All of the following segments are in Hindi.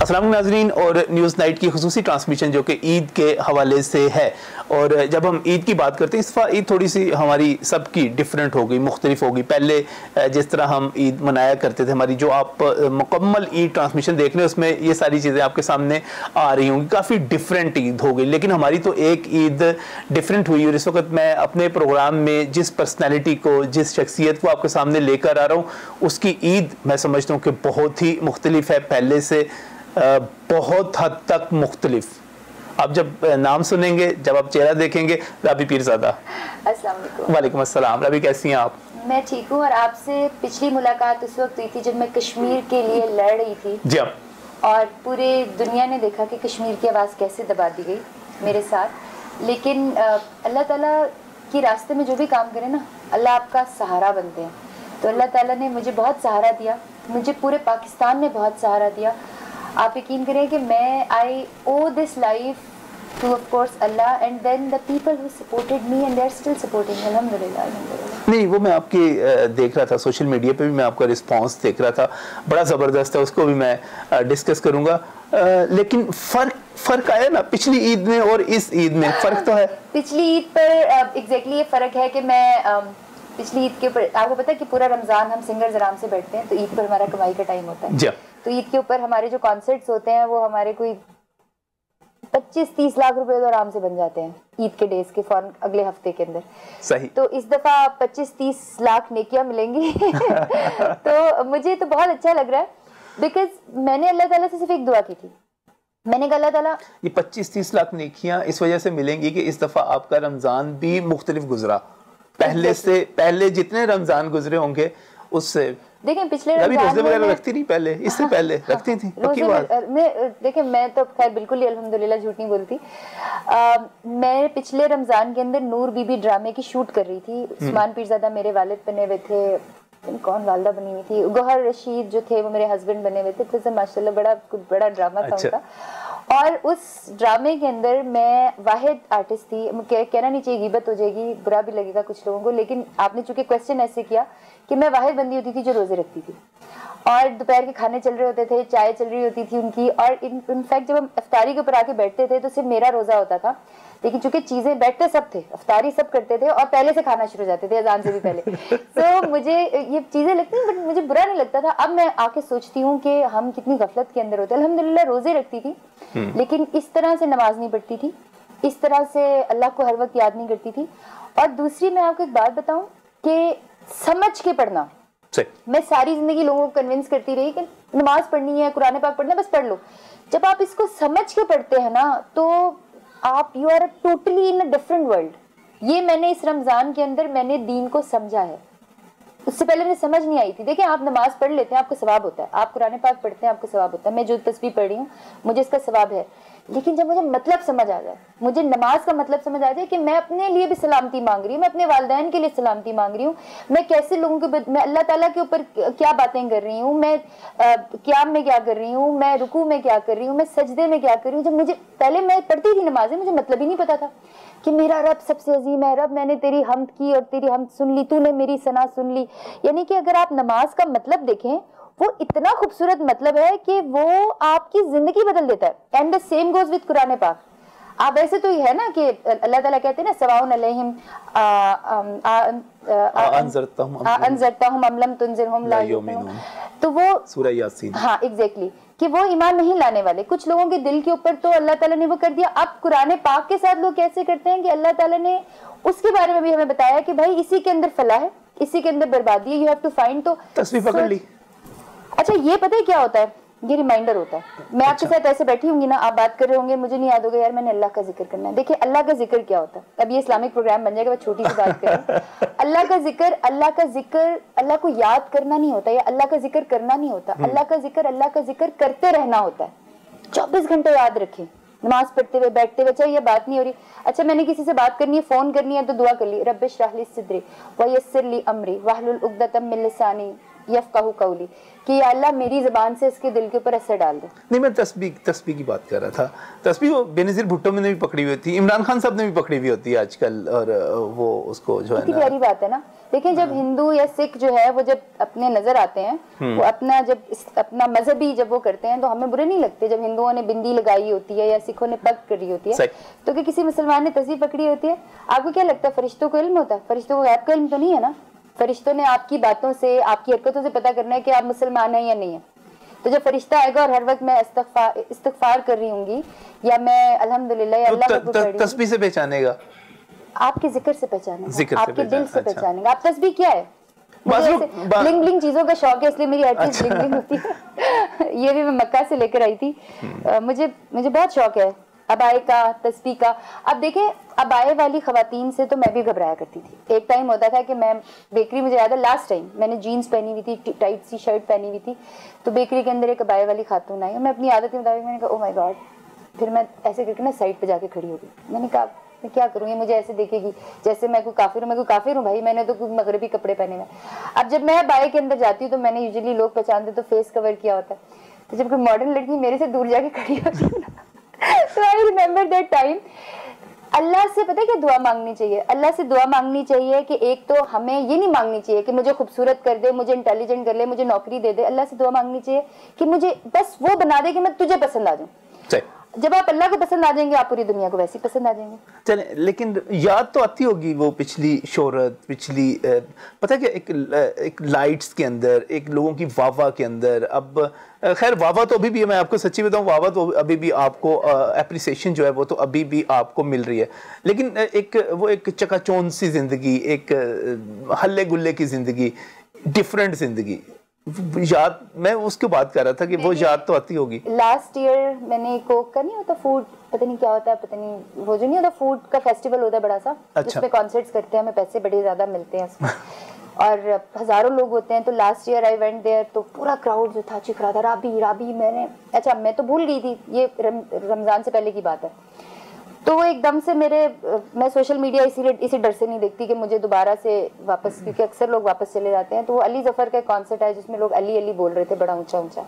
असलम नाजरीन, और न्यूज़ नाइट की खसूसी ट्रांसमिशन जो कि ईद के हवाले से है। और जब हम ईद की बात करते हैं, इस दफ़ा ईद थोड़ी सी हमारी सबकी डिफरेंट हो गई, मुख्तलिफ़ होगी पहले जिस तरह हम ईद मनाया करते थे, हमारी जो आप मुकम्मल ईद ट्रांसमिशन देख रहे हैं, उसमें ये सारी चीज़ें आपके सामने आ रही होंगी। काफ़ी डिफरेंट ईद हो गई, लेकिन हमारी तो एक ईद डिफरेंट हुई, और इस वक्त मैं अपने प्रोग्राम में जिस पर्सनैलिटी को, जिस शख्सियत को आपके सामने लेकर आ रहा हूँ, उसकी ईद मैं समझता हूँ कि बहुत ही मुख्तलिफ़ है। पहले से बहुत हद तक मुख्तलिफ़। आप जब नाम सुनेंगे जब आप चेहरा देखेंगे रबी पीरजादा वालेकुम अस्सलाम। रबी कैसी हैं आप? मैं ठीक हूँ और आपसे पिछली मुलाकात उस वक्त हुई थी जब मैं कश्मीर के लिए लड़ रही थी। जी हाँ। और पूरे दुनिया ने देखा कि कश्मीर की आवाज़ कैसे दबा दी गई मेरे साथ। लेकिन अल्लाह ताला के रास्ते में जो भी काम करे ना अल्लाह आपका सहारा बनते हैं। तो अल्लाह ताला ने मुझे बहुत सहारा दिया। मुझे पूरे पाकिस्तान ने बहुत सहारा दिया। आप यकीन करें कि मैं I owe this life to of course Allah and then the people who supported me and they are still supporting अल्हम्दुलिल्लाह नहीं वो मैं आपकी देख रहा था सोशल मीडिया पे भी मैं आपका रिस्पांस देख रहा था। बड़ा ज़बरदस्त है उसको भी मैं डिस्कस करूँगा। लेकिन फ़र्क फ़र्क आया ना पिछली ईद में और इस ईद में फ़र्क तो है। पिछली ईद पर एग्जैक्टली ये फ़र्क है कि मैं पिछली ईद के ऊपर आपको पता है कि पूरा रमज़ान हम सिंगर आराम से बैठते हैं तो ईद पर हमारा कमाई का टाइम होता है। जी। तो ईद के ऊपर हमारे जो कॉन्सर्ट्स होते हैं वो हमारे कोई पच्चीस तीस लाख रुपए तो आराम से बन जाते हैं ईद के डेज़ के फॉरन अगले हफ़्ते के अंदर। सही। तो इस दफ़ा पच्चीस तीस लाख नेकियाँ मिलेंगी। तो मुझे तो बहुत अच्छा लग रहा है बिकॉज़ मैंने अल्लाह ताला से सिर्फ़ एक दुआ की थी। मैंने कहा अल्लाह ताला ये पच्चीस तीस लाख नेकियाँ इस वजह से मिलेंगी कि इस दफ़ा आपका रमज़ान भी मुख्तलिफ़ गुजरा। पहले से पहले जितने रमज़ान गुजरे होंगे उससे देखें पिछले रखती नहीं पहले इससे हाँ, पहले रखती थी पक्की बात मैं देखें मैं तो खैर बिल्कुल ही अल्हम्दुलिल्लाह झूठ नहीं बोलती। आ, मैं पिछले रमज़ान के अंदर नूर बीबी ड्रामे की शूट कर रही थी। हम्म। उस्मान पीरजादा मेरे वालिद बने हुए थे। कौन वालदा बनी हुई थी। गौहर रशीद जो थे वो मेरे हस्बैंड बने हुए थे। तो माशाल्लाह बड़ा बड़ा ड्रामा था अच्छा। उनका। और उस ड्रामे के अंदर मैं वाहिद आर्टिस्ट थी। कहना नहीं चाहिए, गिबत हो जाएगी, बुरा भी लगेगा कुछ लोगों को, लेकिन आपने चूँकि क्वेश्चन ऐसे किया कि मैं वाहिद बंदी होती थी जो रोज़े रखती थी। और दोपहर के खाने चल रहे होते थे, चाय चल रही होती थी उनकी, और इन इनफैक्ट जब हम अफ्तारी के ऊपर आके बैठते थे तो सिर्फ़ मेरा रोजा होता था। लेकिन चूँकि चीज़ें बैठते सब थे अफ्तारी सब करते थे और पहले से खाना शुरू हो जाते थे अजान से भी पहले। तो so, मुझे ये चीज़ें लगती बट मुझे बुरा नहीं लगता था। अब मैं आके सोचती हूँ कि हम कितनी गफलत के अंदर होते। अलहमदिल्ला रोज़े रखती थी हम्म। लेकिन इस तरह से नमाज़ नहीं पढ़ती थी। इस तरह से अल्लाह को हर वक्त याद नहीं करती थी। और दूसरी मैं आपको एक बात बताऊँ कि समझ के पढ़ना। मैं सारी ज़िंदगी लोगों को कन्विंस करती रही कि नमाज़ पढ़नी है कुरान पाक पढ़ना है बस पढ़ लो। जब आप इसको समझ के पढ़ते हैं ना तो आप you are totally in a different world ये मैंने इस रमज़ान के अंदर मैंने दीन को समझा है। उससे पहले मुझे समझ नहीं आई थी। देखिए, आप नमाज़ पढ़ लेते हैं, आपको सवाब होता है। आप कुरान पाक पढ़ते हैं, आपको सवाब होता है। मैं जो तस्वीर पढ़ रही हूँ, मुझे इसका सवाब है। लेकिन जब मुझे मतलब समझ आ जाए मुझे नमाज़ का मतलब समझ आ जाए कि मैं अपने लिए भी सलामती मांग रही हूँ, मैं अपने वालदेन के लिए सलामती मांग रही हूँ, मैं कैसे लोगों के मैं अल्लाह ताला के ऊपर क्या बातें कर रही हूँ, मैं क्या में क्या कर रही हूँ, मैं रुकू में क्या कर रही हूँ, मैं सजदे में क्या कर रही हूँ, जब मुझे, पहले मैं पढ़ती थी नमाजें, मुझे मतलब ही नहीं पता था कि मेरा रब सबसे अजीम है, रब मैंने तेरी हमद की और तेरी हम सुन ली, तूने मेरी सना सुन ली। यानी कि अगर आप नमाज़ का मतलब देखें वो इतना खूबसूरत मतलब है कि वो आपकी ज़िंदगी बदल देता है। And the same goes with Quran पाक आप ऐसे तो ये है ना कि अल्लाह ताला कहते हैं ना सवाउन अलैहिम अनजरतहुम अमलम। तुनजिरहुम ला तो वो सूरह यासीन। हाँ एग्जैक्टली exactly, कि वो ईमान नहीं लाने वाले। कुछ लोगों के दिल के ऊपर तो अल्लाह ताला ने वो कर दिया। अब कुरान पाक के साथ लोग कैसे करते हैं कि अल्लाह ताला ने उसके बारे में भी हमें बताया कि भाई इसी के अंदर फला है इसी के अंदर बर्बादी है यू हैव टू फाइंड तो तस्वीर पकड़ ली। अच्छा ये पता है क्या होता है? ये रिमाइंडर होता है। मैं अच्छा। आपके साथ ऐसे बैठी होंगी ना आप बात कर रहे होंगे मुझे नहीं याद होगा यार मैंने अल्लाह का ज़िक्र करना है। देखिए अल्लाह का ज़िक्र क्या होता है? अब ये इस्लामिक प्रोग्राम बन जाएगा छोटी सी बात करें। अल्लाह का ज़िक्र अल्लाह का ज़िक्र अल्लाह को याद करना नहीं होता या अल्लाह का ज़िक्र करना नहीं होता। हम्म। अल्लाह का ज़िक्र अल्लाह का ज़िक्र करते रहना होता है। चौबीस घंटे याद रखें। नमाज़ पढ़ते हुए बैठते हुए चाहे ये बात नहीं हो रही। अच्छा मैंने किसी से बात करनी है फ़ोन करनी है तो दुआ कर ली। रबिश राहली सिद्री वयसरली अमरी वाहलुल उगदतम मिल यफकाहू कौली कि अल्लाह मेरी ज़बान से इसके दिल के ऊपर असर डाल दे। नहीं मैं तस्बी तस्बी की बात कर रहा था। तस्बी वो बेनज़ीर भुट्टो में भी पकड़ी हुई थी इमरान खान साहब ने भी पकड़ी हुई होती है आजकल और वो उसको जो है प्यारी बात है ना। देखिए जब हिंदू या सिख जो है वो जब अपने नज़र आते हैं हम्म। वो अपना जब अपना मजहबी जब वो करते हैं तो हमें बुरे नहीं लगते जब हिंदुओं ने बिंदी लगाई होती है या सिखों ने पग करी होती है। तो कि किसी मुसलमान ने तस्वीर पकड़ी होती है आपको क्या लगता है फरिश्तों को इल्म होता है? फरिश्तों को गैब का इल्म तो नहीं है ना? फरिश्तों ने आपकी बातों से आपकी हरकतों से पता करना है कि आप मुसलमान हैं या नहीं है। तो जब फरिश्ता आएगा और हर वक्त मैं इस्तगफार कर रही होंगी या मैं अल्हम्दुलिल्लाह या तो से पहचानेगा? आपके ज़िक्र से पहचानेगा। आपके दिल से पहचान- अच्छा। पहचानेगा। आप तस्बीह क्या है? ब्लिंग ब्लिंग चीज़ों का शौक है इसलिए मेरी हर चीज़। ब्लिंग ब्लिंग होती है। ये भी मैं मक्का से लेकर आई थी। अ, मुझे मुझे बहुत शौक है। अबाए का, तस्बीह का। अब देखें अबाए वाली खवातीन से तो मैं भी घबराया करती थी। एक टाइम होता था कि मैं बेकरी मुझे याद है लास्ट टाइम मैंने जीन्स पहनी हुई थी टाइट सी शर्ट पहनी हुई थी। तो बेकरी के अंदर एक अबाए वाली खातून आई मैं अपनी आदत के मुताबिक मैंने कहा ओ माई गॉड फिर मैं ऐसे करके ना साइड पर जाके खड़ी हो गई। मैंने कहा, मैं क्या करूँ? ये मुझे ऐसे देखेगी, जैसे मैं कोई काफिर हूँ, मैं कोई काफिर हूँ भाई, मैंने तो कोई मगरबी कपड़े पहने हुए अब जब मैं बाइक के अंदर जाती हूँ तो मैंने यूजुअली लोग पहचानते तो फेस कवर किया होता है। तो जब कोई मॉडर्न लड़की मेरे से दूर जाके खड़ी होती है ना तो I remember that time Allah से पता है क्या दुआ मांगनी चाहिए। अल्लाह से दुआ मांगनी चाहिए कि एक तो हमें ये नहीं मांगनी चाहिए कि मुझे खूबसूरत कर दे, मुझे इंटेलिजेंट कर ले, मुझे नौकरी दे दे। अल्लाह से दुआ मांगनी चाहिए कि मुझे बस वो बना दे कि मैं तुझे पसंद आ जाऊँ। जब आप अल्लाह को पसंद आ जाएँगे, आप पूरी दुनिया को वैसे ही पसंद आ जाएँगे। चले, लेकिन याद तो आती होगी वो पिछली शोहरत, पिछली पता है क्या, एक एक लाइट्स के अंदर, एक लोगों की वावा के अंदर। अब खैर, वावा तो अभी भी मैं आपको सच्ची बताऊँ, वावा तो अभी भी आपको अप्रिसिएशन जो है वो तो अभी भी आपको मिल रही है। लेकिन एक, वो एक चकाचौंध सी ज़िंदगी, एक हल्ले गुल्ले की ज़िंदगी डिफरेंट ज़िंदगी। याद मैं उसकी बात कर रहा था कि वो याद तो आती होगी। लास्ट ईयर मैंने कोक का नहीं होता फ़ूड पता नहीं क्या होता है पता नहीं वो जो नहीं होता फ़ूड का फेस्टिवल होता है बड़ा सा अच्छा। जिसमें कॉन्सर्ट्स करते हैं हमें पैसे बड़े ज़्यादा मिलते हैं उसमें। और हज़ारों लोग होते हैं तो last year I went there तो पूरा क्राउड जो था चिख रहा था राबी राबी मैंने अच्छा मैं तो भूल गई थी ये रम, रमज़ान से पहले की बात है। तो वो एकदम से मेरे मैं सोशल मीडिया इसीलिए इसी डर से नहीं देखती कि मुझे दोबारा से वापस क्योंकि अक्सर लोग वापस चले जाते हैं। तो वो अली ज़फ़र का कॉन्सर्ट है जिसमें लोग अली अली बोल रहे थे बड़ा ऊँचा ऊँचा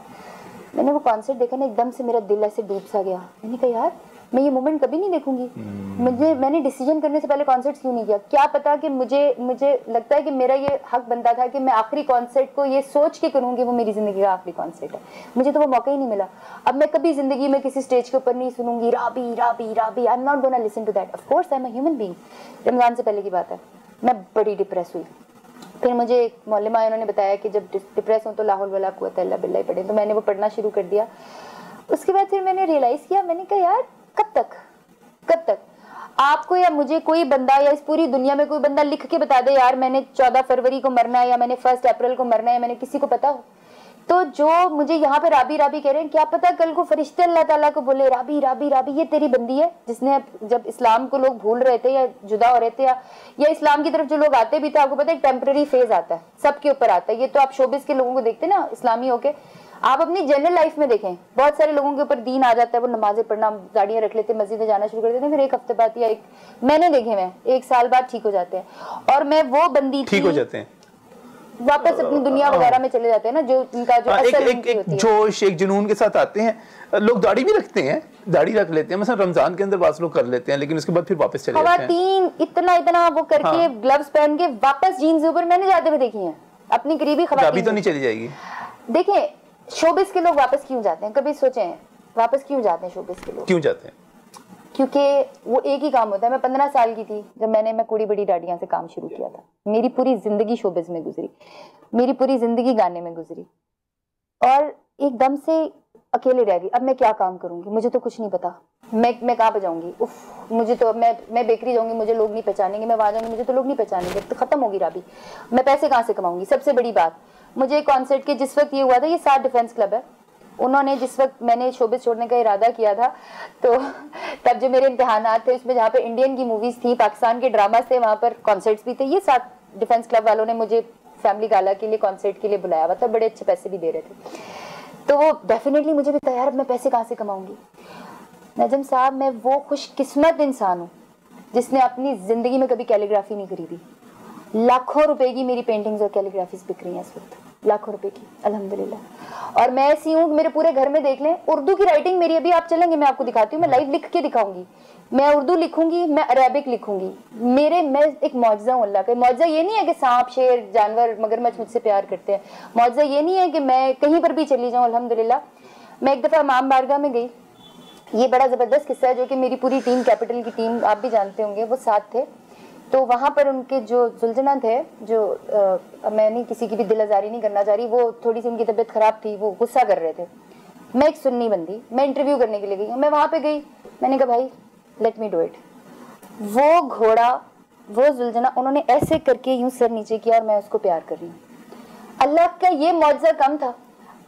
मैंने वो कॉन्सर्ट देखा ना एकदम से मेरा दिल ऐसे डूब सा गया। मैंने कहा यार मैं ये मोमेंट कभी नहीं देखूँगी। Hmm. मुझे मैंने डिसीज़न करने से पहले कॉन्सर्ट क्यों नहीं किया? क्या पता कि मुझे मुझे लगता है कि मेरा ये हक बनता था कि मैं आखिरी कॉन्सर्ट को ये सोच के करूँगी वो मेरी ज़िंदगी का आखिरी कॉन्सर्ट है। मुझे तो वो मौका ही नहीं मिला। अब मैं कभी ज़िंदगी में किसी स्टेज के ऊपर नहीं सुनूँगी Rabi Rabi Rabi. I am not gonna listen to that of course I am human being Ramzan से पहले की बात है। मैं बड़ी डिप्रेस हुई। फिर मुझे एक मौलमा उन्होंने बताया कि जब डिप्रेस हो तो लाहौल वाला कुत अल्लाह बिल्ला पढ़े। तो मैंने वो पढ़ना शुरू कर दिया। उसके बाद फिर मैंने रियलाइज़ किया मैंने कहा यार कब तक? कब तक? आपको या मुझे कोई बंदा या इस पूरी दुनिया में कोई बंदा लिख के बता दे यार, मैंने चौदह फरवरी को मरना है या मैंने फ़र्स्ट अप्रैल को मरना है, मैंने किसी को पता हो? तो जो मुझे यहाँ पे राबी राबी कह रहे हैं, क्या पता कल को फरिश्ते अल्लाह ताला को बोले, राबी राबी राबी, ये तेरी बंदी है? जिसने जब इस्लाम को लोग भूल रहे थे या जुदा हो रहे थे या या इस्लाम की तरफ़ जो लोग आते भी थे, आपको पता है टेम्पररी फ़ेज़ आता है, सबके ऊपर आता है। ये तो आप शोबिस के लोगों को देखते ना, इस्लामी होके। आप अपनी जनरल लाइफ में देखें बहुत सारे लोगों के ऊपर दीन आ जाता है वो नमाजें पढ़ना गाड़ियाँ रख लेते मस्जिद में जाना शुरू कर देते हैं फिर एक हफ़्ते बाद या एक मैंने देखे मैं एक साल बाद ठीक हो जाते हैं। और मैं वो बंदी ठीक हो जाते हैं। वापस अपनी दुनिया वगैरह में चले जाते हैं ना जो उनका जो हाँ, एक एक एक जोश एक जुनून के साथ आते हैं। लोग दाढ़ी भी रखते हैं दाढ़ी रख लेते हैं मतलब रमज़ान के अंदर बात लोग कर लेते हैं लेकिन उसके बाद फिर वापस चले जाते हैं। इतना इतना वो करके हाँ। ग्लव्स पहन के वापस जीन्स ऊपर मैंने जाते हुए देखी है। अपनी करीबी अभी खवातीन तो नहीं चली जाएगी। देखिए शोबिस के लोग वापस क्यों जाते हैं? कभी सोचे हैं वापस क्यों जाते हैं शोबिस के लोग? क्यों जाते हैं? क्योंकि वो एक ही काम होता है। मैं पंद्रह साल की थी जब मैंने मैं कुड़ी बड़ी डाडियाँ से काम शुरू किया था। मेरी पूरी ज़िंदगी शोबिस में गुजरी। मेरी पूरी ज़िंदगी गाने में गुजरी। और एकदम से अकेले रह गई। अब मैं क्या काम करूँगी? मुझे तो कुछ नहीं पता। मैं मैं कहाँ पे जाऊँगी? उफ मुझे तो मैं मैं बेकरी जाऊँगी मुझे लोग नहीं पहचानेंगे। मैं वहाँ जाऊँगी मुझे तो लोग नहीं पहचानेंगे। तो खत्म होगी राबी। मैं पैसे कहाँ से कमाऊँगी? सबसे बड़ी बात मुझे कॉन्सर्ट के जिस वक्त ये हुआ था, ये सात डिफेंस क्लब है। उन्होंने जिस वक्त मैंने शोबिस छोड़ने का इरादा किया था तो तब जो मेरे इम्तहान थे, उसमें जहाँ पे इंडियन की मूवीज़ थी, पाकिस्तान के ड्रामास थे, वहाँ पर कॉन्सर्ट्स भी थे। ये सात डिफेंस क्लब वालों ने मुझे फैमिली गाला के लिए कॉन्सर्ट के लिए बुलाया। हुआ था बड़े अच्छे पैसे भी दे रहे थे। तो वो डेफिनेटली मुझे भी तैयार, अब मैं पैसे कहाँ से कमाऊँगी? नजम साहब, मैं वो खुशकिस्मत इंसान हूँ, जिसने अपनी ज़िंदगी में कभी कैलीग्राफी नहीं खरीदी। लाखों रुपए की मेरी पेंटिंग्स और कैलीग्राफीज बिक रही हैं इस वक्त। लाखों रुपए की, अल्हम्दुलिल्लाह। और मैं ऐसी हूँ मेरे पूरे घर में देख लें, उर्दू की राइटिंग मेरी अभी आप चलेंगे, मैं आपको दिखाती हूँ, मैं लाइव लिख के दिखाऊँगी। मैं उर्दू लिखूँगी, मैं अरेबिक लिखूँगी। मेरे, मैं एक मुआवजा हूँ अल्लाह का। मुआवजा ये नहीं है कि सांप, शेर, जानवर, मगरमच्छ मुझसे प्यार करते हैं। मुआवजा ये नहीं है कि मैं कहीं पर भी चली जाऊँ, अल्हम्दुलिल्लाह। मैं एक दफ़ा इमाम बारगाह में गई। ये बड़ा ज़बरदस्त किस्सा है जो कि मेरी पूरी टीम कैपिटल की टीम आप भी जानते होंगे, वो साथ थे। तो वहाँ पर उनके जो जुलझना थे जो आ, मैं नहीं किसी की भी दिल आजारी नहीं करना चाह रही वो थोड़ी सी उनकी तबीयत ख़राब थी वो गुस्सा कर रहे थे। मैं एक सुन्नी बंदी मैं इंटरव्यू करने के लिए गई मैं वहाँ पे गई मैंने कहा भाई लेट मी डू इट वो घोड़ा वो जुलझना उन्होंने ऐसे करके यूँ सर नीचे किया और मैं उसको प्यार कर रही हूँ। अल्लाह का ये मुआवजा कम था।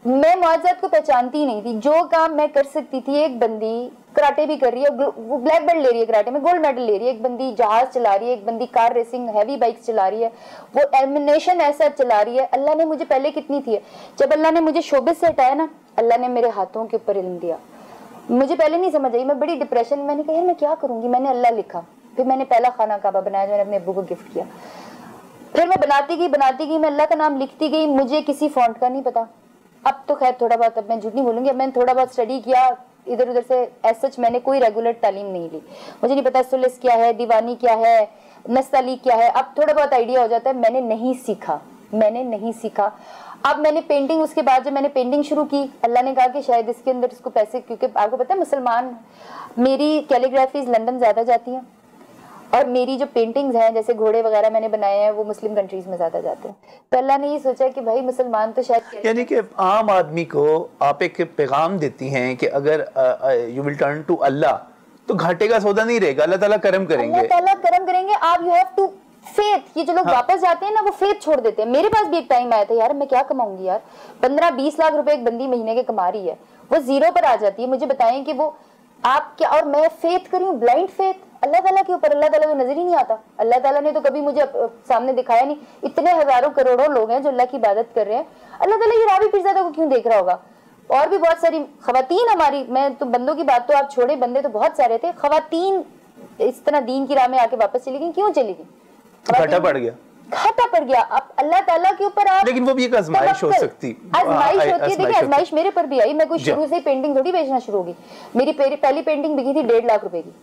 मैं मुआवजात को पहचानती ही नहीं थी। जो काम मैं कर सकती थी एक बंदी कराटे भी कर रही है वो ब्लैक बेल्ट ले रही है कराटे में, गोल्ड मेडल ले रही है, एक बंदी जहाज़ चला रही है, एक बंदी कार रेसिंग, हैवी बाइक चला रही है, वो एमिनेशन ऐसा चला रही है, अल्लाह ने मुझे पहले कितनी थी, जब अल्लाह ने मुझे शोबे से हटाया ना, अल्लाह ने मेरे हाथों के ऊपर इल्म दिया। मुझे पहले नहीं समझ आई, मैं बड़ी डिप्रेशन मैंने कहा, यार, मैं क्या करूँगी? मैंने अल्लाह लिखा, फिर मैंने पहला खाना काबा बनाया जो मैंने अपने अब्बू को गिफ्ट किया। फिर मैं बनाती गई बनाती गई, मैं अल्लाह का नाम लिखती गई, मुझे किसी फॉन्ट का नहीं पता। अब तो खैर, थोड़ा बहुत अब मैं झूठ नहीं बोलूँगी, अब मैंने थोड़ा बहुत स्टडी किया इधर उधर से एज सच मैंने कोई रेगुलर तालीम नहीं ली। मुझे नहीं पता सुलिस क्या है दीवानी क्या है नस्ताली क्या है। अब थोड़ा बहुत आइडिया हो जाता है, मैंने नहीं सीखा। मैंने नहीं सीखा। अब मैंने पेंटिंग उसके बाद जब मैंने पेंटिंग शुरू की, अल्लाह ने कहा कि शायद इसके अंदर इसको पैसे, क्योंकि आपको पता है, मुसलमान, मेरी कैलीग्राफीज लंदन ज़्यादा जाती हैं। और मेरी जो पेंटिंग्स हैं जैसे घोड़े वगैरह मैंने बनाए हैं वो मुस्लिम कंट्रीज़ में ज़्यादा जाते हैं। तो अल्लाह ने ये सोचा कि भाई मुसलमान तो शायद यानी कि आम आदमी को आप एक पैगाम देती हैं कि अगर you will turn to Allah तो घाटे का सौदा नहीं रहेगा अल्लाह ताला करम करेंगे। अल्लाह ताला करम करेंगे आप यू हैव टू फेथ ये जो लोग हाँ. वापस जाते हैं ना वो फेथ छोड़ देते हैं। मेरे पास भी एक टाइम आया था यार मैं क्या कमाऊँगी यार? पंद्रह बीस लाख रुपए एक बंदी महीने के कमा रही है। वो ज़ीरो पर आ जाती है मुझे बताएँ कि वो आप क्या और मैं फेथ करी ब्लाइंड फेथ अल्लाह ताला के ऊपर अल्लाह ताला को नज़र ही नहीं आता। अल्लाह ताला ने तो कभी मुझे सामने दिखाया नहीं। इतने हज़ारों करोड़ों लोग हैं जो अल्लाह की इबादत कर रहे हैं। अल्लाह ताला ये रावी पीरजादा को क्यों देख रहा होगा? और भी बहुत सारी खातन हमारी मैं तो बंदों की बात तो आप छोड़े बंदे तो बहुत सारे थे। खातन इस तरह दीन की राह में आके वापस चली गई क्यों चली गई? घाटा पड़ गया। घाटा पड़ गया। अब अल्लाह ताला के ऊपर आप लेकिन वो भी एक आजमाइश हो सकती। आजमाइश होती है। देखिए आजमाइश मेरे पर भी आई। मैं कोई शुरू से पेंटिंग थोड़ी बेचना शुरू होगी। मेरी पहली पेंटिंग बिकी थी डेढ़ लाख रुपए की।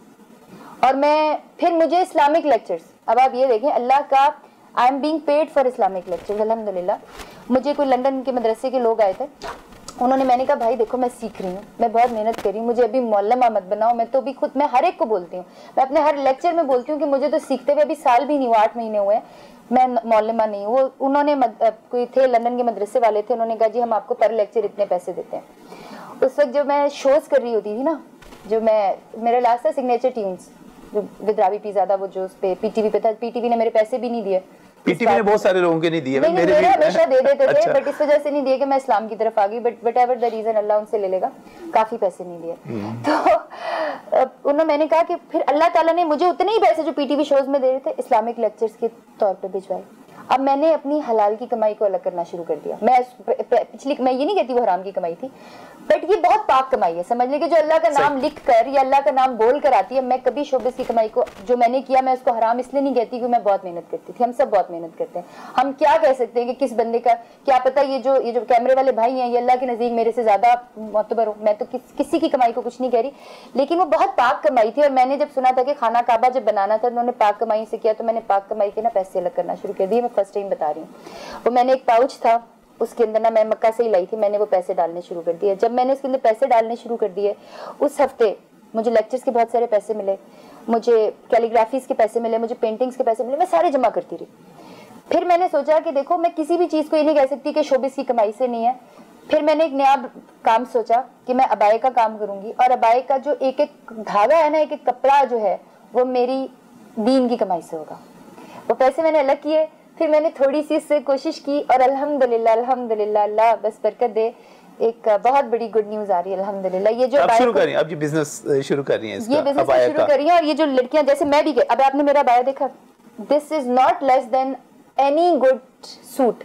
और मैं, फिर मुझे इस्लामिक लेक्चर्स अब आप ये देखें, अल्लाह का I am being paid for Islamic lectures अल्हम्दुलिल्लाह। मुझे कोई लंदन के मदरसे के लोग आए थे, उन्होंने मैंने कहा, भाई देखो, मैं सीख रही हूँ, मैं बहुत मेहनत कर रही हूँ, मुझे अभी मौलमा मत बनाओ, मैं तो भी खुद, मैं हर एक को बोलती हूँ। मैं अपने हर लेक्चर में बोलती हूँ कि मुझे तो सीखते हुए अभी साल भी नहीं हुआ, आठ महीने हुए मैं मौलमा नहीं हूँ। वो, उन्होंने कोई थे लंदन के मदरसे वाले थे, उन्होंने कहा, जी, हम आपको पर लेक्चर इतने पैसे देते हैं। उस वक्त जो मैं शोज़ कर रही होती थी ना जो मैं, मेरा लास्ट था सिग्नेचर ट्यून्स जो विद्रावी पी ज़्यादा वो जो उस पे पीटीवी पे था पीटीवी ने मेरे पैसे भी नहीं दिए पीटीवी ने बहुत सारे लोगों के नहीं दिए नहीं, मेरे भी हमेशा दे देते थे बट अच्छा। इस वजह से नहीं दिए कि मैं इस्लाम की तरफ़ आ गई but whatever the reason Allah उनसे ले लेगा काफ़ी पैसे नहीं दिए हम्म। तो उन्होंने मैंने कहा कि फिर अल्लाह ताला ने मुझे उतने ही पैसे जो पीटीवी शोज़ में दे रहे थे इस्लामिक लेक्चर्स के तौर पर भिजवाए अब मैंने अपनी हलाल की कमाई को अलग करना शुरू कर दिया। मैं पिछली मैं ये नहीं कहती वो हराम की कमाई थी बट ये बहुत पाक कमाई है समझ लें जो अल्लाह का नाम लिख कर या अल्लाह का नाम बोल कर आती है मैं कभी शोबिस की कमाई को जो मैंने किया मैं उसको हराम इसलिए नहीं कहती क्योंकि मैं बहुत मेहनत करती थी। हम सब बहुत मेहनत करते हैं। हम क्या कह सकते हैं कि किस बंदे का क्या पता ये जो ये जो कैमरे वाले भाई हैं ये अल्लाह के नज़दीक मेरे से ज़्यादा मोतबर हो। मैं तो किस, किसी की कमाई को कुछ नहीं कह रही लेकिन वो बहुत पाक कमाई थी और मैंने जब सुना था कि खाना काबा जब बनाना था उन्होंने पाक कमाई से किया तो मैंने पाक कमाई के ना पैसे अलग करना शुरू कर दिए मैं फ़र्स्ट टाइम बता रही हूँ। वो मैंने एक पाउच था, उसके अंदर ना मैं मक्का से ही लाई थी, मैंने वो पैसे डालने शुरू कर दिए। जब मैंने उसके अंदर पैसे डालने शुरू कर दिए, उस हफ़्ते मुझे लेक्चर्स के बहुत सारे पैसे मिले, मुझे कैलीग्राफीज के पैसे मिले, मुझे पेंटिंग्स के पैसे मिले, मैं सारे जमा करती रही। फिर मैंने सोचा कि देखो, मैं किसी भी चीज़ को ये नहीं कह सकती कि शोबिस की कमाई से नहीं है। फिर मैंने एक नया काम सोचा कि मैं अबाए का काम करूँगी, और अबाए का जो एक एक धागा है ना एक एक कपड़ा जो है, वो मेरी दीन की कमाई से होगा। वो पैसे मैंने अलग किए फिर मैंने थोड़ी सी इससे कोशिश की और अल्हम्दुलिल्लाह अल्हम्दुलिल्लाह अल्लाह बस बरकत दे एक बहुत बड़ी गुड न्यूज़ आ रही है अल्हम्दुलिल्लाह। ये जो अब शुरू कर रही हैं अब ये बिज़नेस शुरू कर रही हैं इसका ये बिज़नेस शुरू कर रही हैं और ये जो लड़कियाँ जैसे मैं भी अब आपने मेरा बायो देखा this is not less than any good suit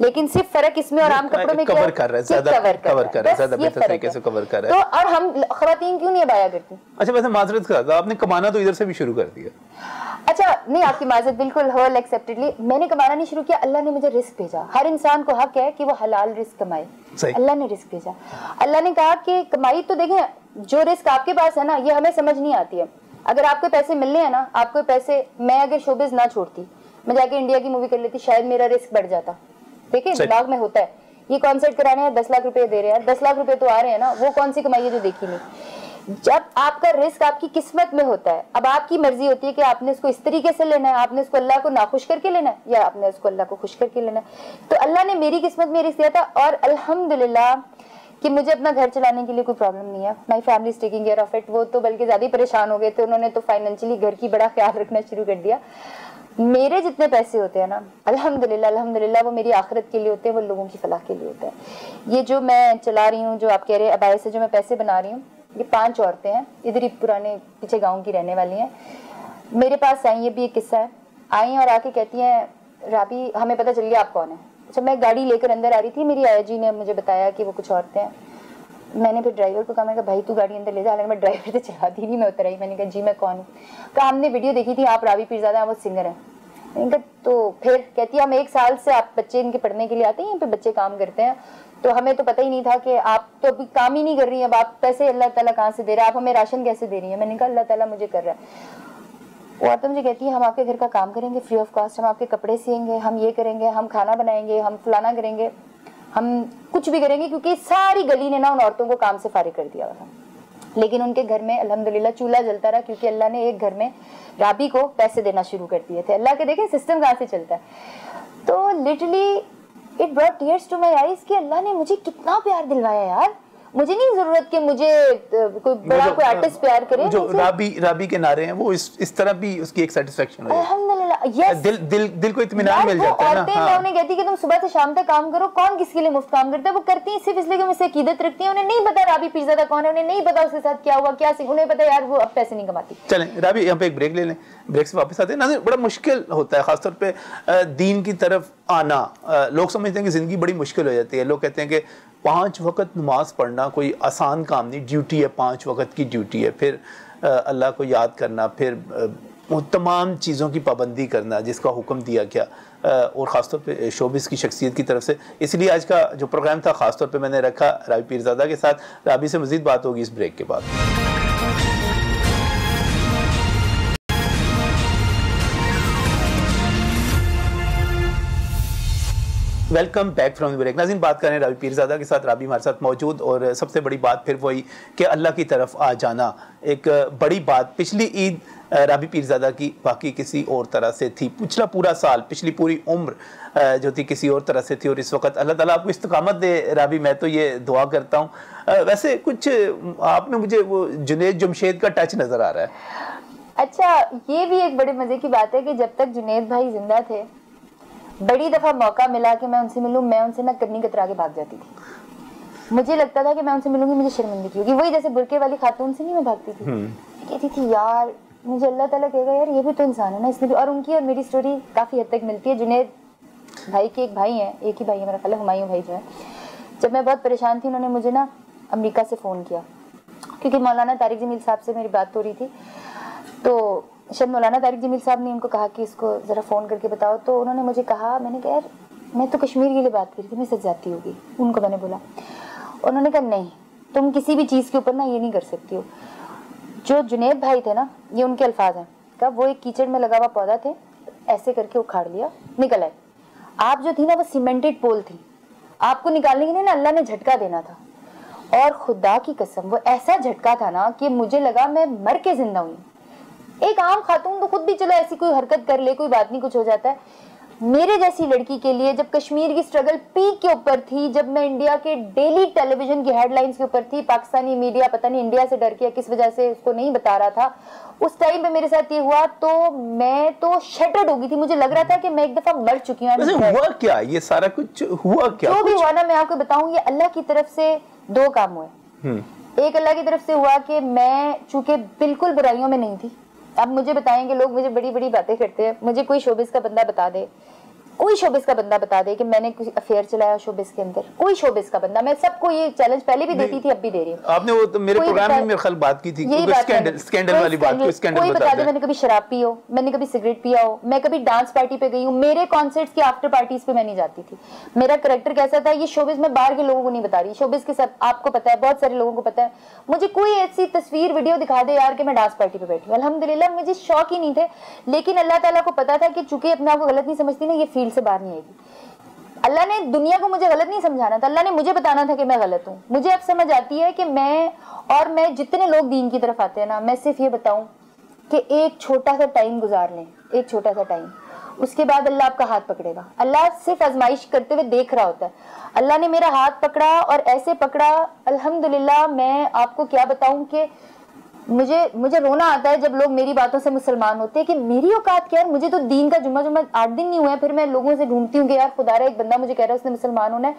लेकिन सिर्फ़ फ़र्क इसमें और आम कपड़ों में कवर कर रहे हैं ज़्यादा कवर कर रहे हैं। ज़्यादा बेहतर तरीके से कवर कर रहे हैं। तो और हम खवातीन क्यों नहीं बाया करती? अच्छा वैसे माजरत का आपने कमाना तो इधर से भी शुरू कर दिया। अच्छा नहीं आपकी माजरत बिल्कुल होल एक्सेप्टेडली मैंने कमाना नहीं शुरू किया अल्लाह ने मुझे रिस्क भेजा। हर इंसान को हक है कि वो हलाल रिस्क कमाए। अल्लाह ने रिस्क भेजा। अल्लाह ने कहा कि कमाई तो देखें जो रिस्क आपके पास है ना ये हमें समझ नहीं आती है। अगर आपको पैसे मिलने हैं ना आपको पैसे मैं अगर शोबिज ना छोड़ती मैं जाके इंडिया की मूवी कर लेती शायद मेरा रिस्क बढ़ जाता। देखिए दिमाग में होता है। ये कॉन्सर्ट कराने हैं दस लाख रुपए दे रहे हैं। दस लाख रुपए तो आ रहे हैं ना वो कौन सी कमाई है जो देखी नहीं? जब आपका रिस्क आपकी किस्मत में होता है अब आपकी मर्ज़ी होती है कि आपने इसको इस तरीके से लेना है आपने इसको अल्लाह को नाखुश करके लेना है या आपने इसको अल्लाह को खुश करके लेना है। तो अल्लाह ने मेरी किस्मत में रिस्क दिया था और अल्हम्दुलिल्लाह कि मुझे अपना घर चलाने के लिए कोई प्रॉब्लम नहीं है। My family taking care of it वो तो बल्कि ज़्यादा ही परेशान हो गए थे उन्होंने तो फाइनेंशियली घर की बड़ा ख्याल रखना शुरू कर दिया। मेरे जितने पैसे होते हैं ना, अल्हम्दुलिल्लाह अल्हम्दुलिल्लाह, वो मेरी आखिरत के लिए होते हैं, वो लोगों की फलाह के लिए होते हैं। ये जो मैं चला रही हूँ, जो आप कह रहे हैं, अबाय से जो मैं पैसे बना रही हूँ, ये पाँच औरतें हैं, इधर ही पुराने पीछे गाँव की रहने वाली हैं। मेरे पास आई, ये भी एक किस्सा है। आई और आके कहती हैं, राबी, हमें पता चल गया आप कौन है? अच्छा मैं गाड़ी लेकर अंदर आ रही थी, मेरी आया जी ने मुझे बताया कि वो कुछ औरतें हैं। मैंने फिर ड्राइवर को कहा मैं कहा, भाई, तू गाड़ी अंदर ले जा। मैं ड्राइवर तो चलाती नहीं, मैं उतर आई। मैंने कहा, जी, मैं कौन हूँ? कहा हमने वीडियो देखी थी, आप रावी पीरजादा वो सिंगर हैं। मैंने कहा तो फिर? कहती है, हम एक साल से आप बच्चे, इनके पढ़ने के लिए आते हैं, यहाँ पे बच्चे काम करते हैं। तो हमें तो पता ही नहीं था कि आप तो अभी काम ही नहीं कर रही हैं, अब आप पैसे अल्लाह ताला कहाँ से दे रहे हैं? आप हमें राशन कैसे दे रही हैं? मैंने कहा, अल्लाह ताला मुझे कर रहा है। वो तो मुझे कहती है, हम आपके घर का काम करेंगे फ्री ऑफ़ कॉस्ट हम आपके कपड़े सिएँगे, हम ये करेंगे, हम खाना बनाएँगे, हम फलाना करेंगे। हम कुछ भी करेंगे क्योंकि सारी गली ने ना उन औरतों को काम से फारिग कर दिया था। लेकिन उनके घर में, अल्हम्दुलिल्लाह, चूल्हा जलता रहा क्योंकि अल्लाह ने एक घर में राबी को पैसे देना शुरू कर दिए थे। अल्लाह के देखे सिस्टम कहाँ से चलता है। तो literally it brought tears to my eyes कि अल्लाह ने मुझे कितना प्यार दिलवाया यार। मुझे नहीं ज़रूरत कि मुझे कोई बड़ा कोई आर्टिस्ट प्यार करे जो राबी राबी के नारे हैं वो इस इस तरह भी उसकी एक सेटिस्फेक्शन हो अल्हम्दुलिल्लाह यस दिल दिल दिल को इत्मीनान मिल जाता है ना औरतें मैं हाँ उन्हें कहती कि तुम सुबह से शाम तक काम करो कौन किसके लिए मुफ़्त काम करता है? वो करती है सिर्फ़ इसलिए कि मुझसे अकीदत रखती है उन्हें नहीं पता राबी पीरजादा कौन है उन्हें नहीं पता उसके साथ क्या हुआ क्या उन्हें पता यार वो अब पैसे नहीं कमाती। चलें राबी यहाँ पे एक ब्रेक ले लें ब्रेक से वापस आते हैं। नाज़रीन बड़ा मुश्किल होता है खासतौर पे दीन की तरफ़ आना लोग समझते हैं कि ज़िंदगी बड़ी मुश्किल हो जाती है। लोग कहते हैं कि पाँच वक्त नमाज़ पढ़ना कोई आसान काम नहीं ड्यूटी है, पाँच वक्त की ड्यूटी है। फिर अल्लाह को याद करना, फिर तमाम चीज़ों की पाबंदी करना, जिसका हुक्म दिया गया। और ख़ासतौर पे शोबिस की शख्सियत की तरफ़ से। इसलिए आज का जो प्रोग्राम था, ख़ासतौर पे मैंने रखा राबी पीरजादा के साथ। राबी से मज़ीद बात होगी इस ब्रेक के बाद। Welcome back from break Nazin, बात करें राबी पीरजादा के साथ। राबी हमारे साथ मौजूद और सबसे बड़ी बात फिर वही कि अल्लाह की तरफ़ आ जाना एक बड़ी बात। पिछली ईद राबी पीरजादा की बाकी किसी और तरह से थी। पिछला पूरा साल, पिछली पूरी उम्र जो थी किसी और तरह से थी और इस वक्त अल्लाह ताला आपको इस्तकामत दे राबी मैं तो ये दुआ करता हूँ। वैसे कुछ आप में मुझे वो जुनेद जमशेद का टच नज़र आ रहा है। अच्छा ये भी एक बड़े मज़े की बात है कि जब तक जुनेद भाई ज़िंदा थे बड़ी दफ़ा मौका मिला कि मैं उनसे मिलूं मैं उनसे ना कन्नी कतरा के भाग जाती थी। मुझे लगता था कि मैं उनसे मिलूँगी मुझे शर्मिंदगी होगी। वही जैसे बुरके वाली खातून से नहीं मैं भागती थी। कहती थी यार मुझे अल्लाह ताला कहेगा यार ये भी तो इंसान है ना इसने भी और उनकी और मेरी स्टोरी काफ़ी हद तक मिलती है जुनेद भाई के एक भाई हैं एक ही भाई है मेरा ख्याल हुमायूं भाई जो है। जब मैं बहुत परेशान थी उन्होंने मुझे ना अमेरिका से फ़ोन किया। क्योंकि मौलाना तारिक जमील साहब से मेरी बात हो रही थी तो शायद मौलाना तारिक जमील साहब ने उनको कहा कि इसको ज़रा फ़ोन करके बताओ तो उन्होंने मुझे कहा, मैंने कहा, यार, मैं तो कश्मीर के लिए बात करी थी, मैं सच जाती होगी, उनको मैंने बोला। उन्होंने कहा, नहीं, तुम किसी भी चीज़ के ऊपर ना ये नहीं कर सकती हो। जो जुनेद भाई थे ना, ये उनके अल्फाज हैं। कहा, वो एक कीचड़ में लगा हुआ पौधा थे, ऐसे करके उखाड़ लिया, निकल आए। आप जो थी ना, वो सीमेंटेड पोल थी। आपको निकालने के लिए ना अल्लाह ने झटका देना था। और खुदा की कसम, वो ऐसा झटका था ना कि मुझे लगा मैं मर के ज़िंदा हुई एक आम खातून तो खुद भी चलो ऐसी कोई हरकत कर ले कोई बात नहीं कुछ हो जाता है। मेरे जैसी लड़की के लिए जब कश्मीर की स्ट्रगल पीक के ऊपर थी जब मैं इंडिया के डेली टेलीविज़न की हेडलाइंस के ऊपर थी पाकिस्तानी मीडिया पता नहीं इंडिया से डर के किस वजह से उसको नहीं बता रहा था उस टाइम पे मेरे साथ ये हुआ तो मैं तो शटर्ड हो गई थी। मुझे लग रहा था कि मैं एक दफ़ा मर चुकी हूँ. हुआ क्या? ये सारा कुछ हुआ क्या? जो भी हुआ ना मैं आपको बताऊँ ये अल्लाह की तरफ़ से दो काम हुए। हम्म। एक अल्लाह की तरफ़ से हुआ कि मैं चूँकि बिल्कुल बुराइयों में नहीं थी अब मुझे बताएँगे, लोग मुझे बड़ी बड़ी बातें करते हैं। मुझे कोई शोबिस का बंदा बता दे। कोई शोबिस का बंदा बता दे कि मैंने कुछ अफेयर चलाया शोबिस के अंदर। कोई शोबिस का बंदा। मैं सबको ये चैलेंज पहले भी देती थी अब भी दे रही हूँ। आपने वो तो मेरे प्रोग्राम में मेरे बात की थी स्कैंडल स्कैंडल वाली बात कोई स्कैंडल कोई बता दे मैंने कभी शराब पी हो मैंने कभी सिगरेट पिया हो मैं कभी डांस पार्टी पे गई हूँ मेरे कॉन्सर्ट्स की आफ्टर पार्टीज़ पे मैं नहीं जाती थी। मेरा करेक्टर कैसा था ये शोबिस में बाहर के लोगों को नहीं बता रही। शोबिस के साथ आपको पता है बहुत सारे लोगों को पता है। मुझे कोई ऐसी तस्वीर वीडियो दिखा दे यार कि मैं डांस पार्टी पे बैठी हूँ। अलहमदिल्ला मुझे शौक ही नहीं थे। लेकिन अल्लाह ताला को पता था कि चूँकि अपने आप को गलत नहीं समझती ना ये फ़ील्ड से बाहर नहीं आएगी। अल्लाह ने दुनिया को मुझे गलत नहीं समझाना था। अल्लाह ने मुझे बताना था कि मैं गलत हूँ। मुझे अब समझ आती है कि मैं और मैं जितने लोग दीन की तरफ़ आते हैं ना, मैं सिर्फ़ ये बताऊँ कि एक छोटा सा टाइम गुजार लें, एक छोटा सा टाइम उसके बाद अल्लाह आपका हाथ पकड़ेगा। अल्लाह सिर्फ़ आजमाइश करते हुए देख रहा होता है। अल्लाह ने मेरा हाथ पकड़ा और ऐसे पकड़ा, अल्हम्दुलिल्लाह, मैं आपको क्या बताऊँ कि मुझे मुझे रोना आता है जब लोग मेरी बातों से मुसलमान होते हैं कि मेरी औकात क्या है? मुझे तो दीन का जुम्मा जुम्मा आठ दिन नहीं हुआ है फिर मैं लोगों से ढूंढती हूँ कि यार खुदा रहा एक बंदा मुझे कह रहा है उसने मुसलमान होना है।